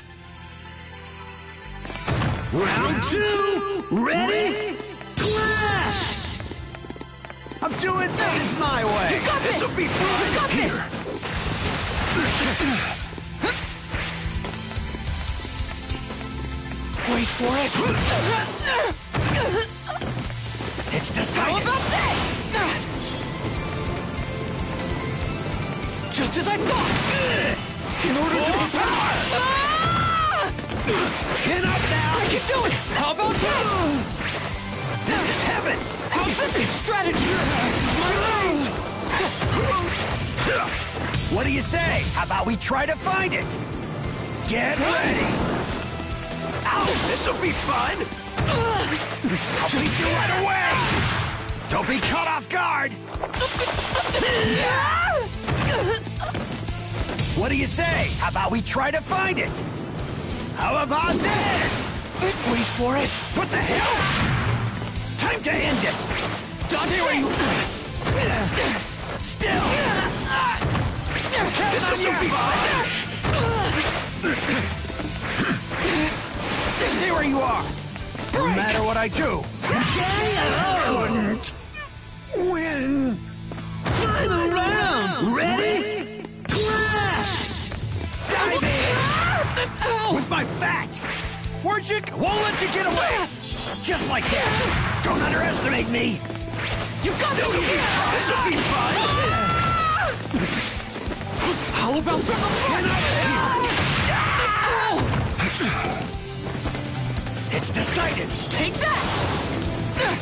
Round two! Ready? Clash! I'm doing things my way! You got this! This'll be fun! You got this! Wait for it! It's How decided! about this? Just as I thought! In order to be Ah! Chin up now! I can do it! How about this? This is heaven! How's the big strategy? This is my range! What do you say? How about we try to find it? Get ready! Ouch! This'll be fun! I'll beat you right away! Don't be caught off guard! What do you say? How about we try to find it? How about this? Wait for it! What the hell? Time to end it! You... Still! This'll be fun! Stay where you are! No matter what I do, couldn't win! Final round! Ready? Clash! Dive in! With my fat! Where'd you... Won't let you get away! Just like that! Don't underestimate me! You've got this! This'll be fun! How about triple chin It's decided! Take that!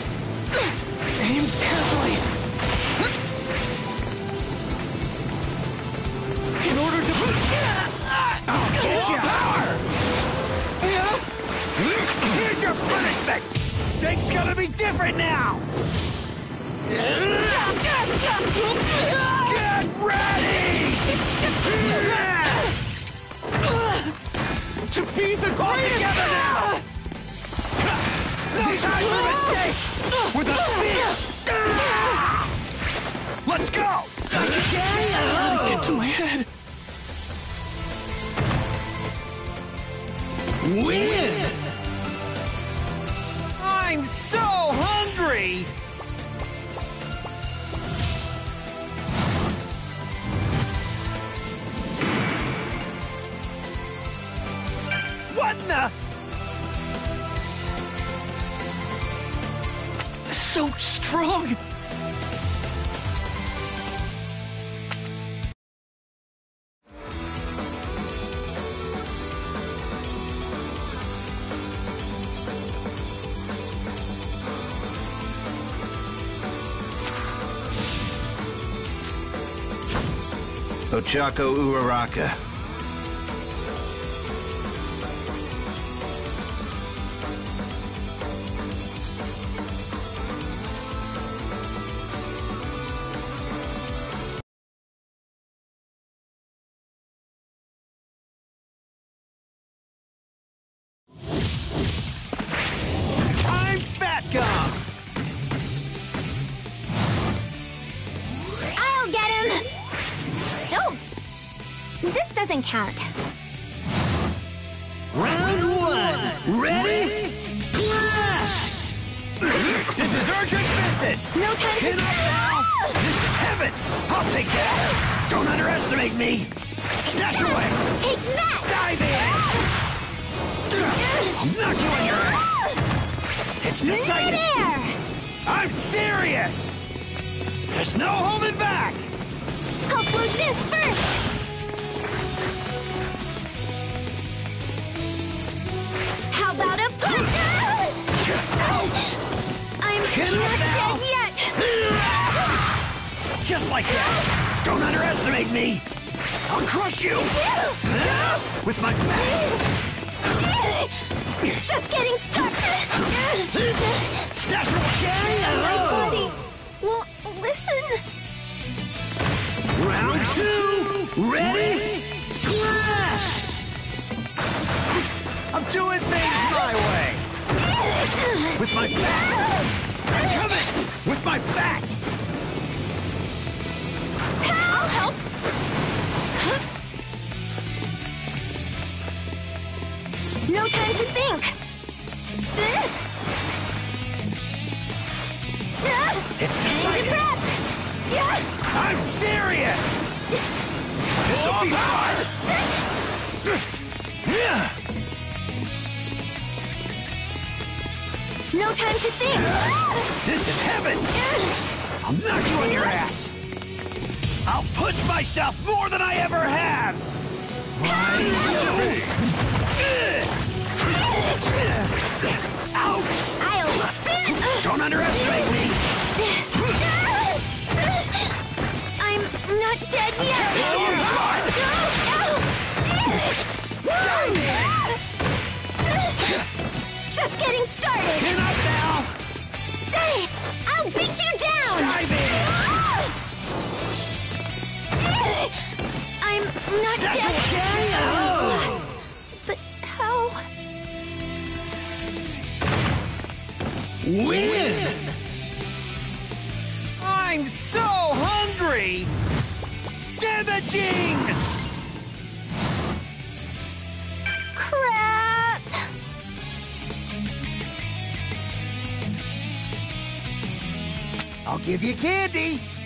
Aim carefully. In order to... I'll get you! Yeah? Here's your punishment! Things gonna be different now! Get ready! To be the All greatest... together now! No time for mistakes! With a spear! Let's go! Get to my head. Win! I'm so hungry! What in the... So strong. Ochako Uraraka. Chin not now. dead yet! Just like that! Don't underestimate me! I'll crush you! With my fat! Just getting started! Stash away! Buddy, well, listen. Round two. Ready? Clash! I'm doing things my way! With my fat! I'm coming! With my fat! I'll help. No time to think. It's decided! Yeah. I'm serious! This'll be hard! No time to think. This is heaven! I'll knock you on your ass! I'll push myself more than I ever have! Ouch! I'll. Don't underestimate me! I'm not dead yet. Just getting started. Chin up now! I'll beat you down. Dive in! Ah! I'm not Stash dead. Uh-huh. Lost. But how? Win! I'm so hungry! Damaging! Crap. I'll give you candy!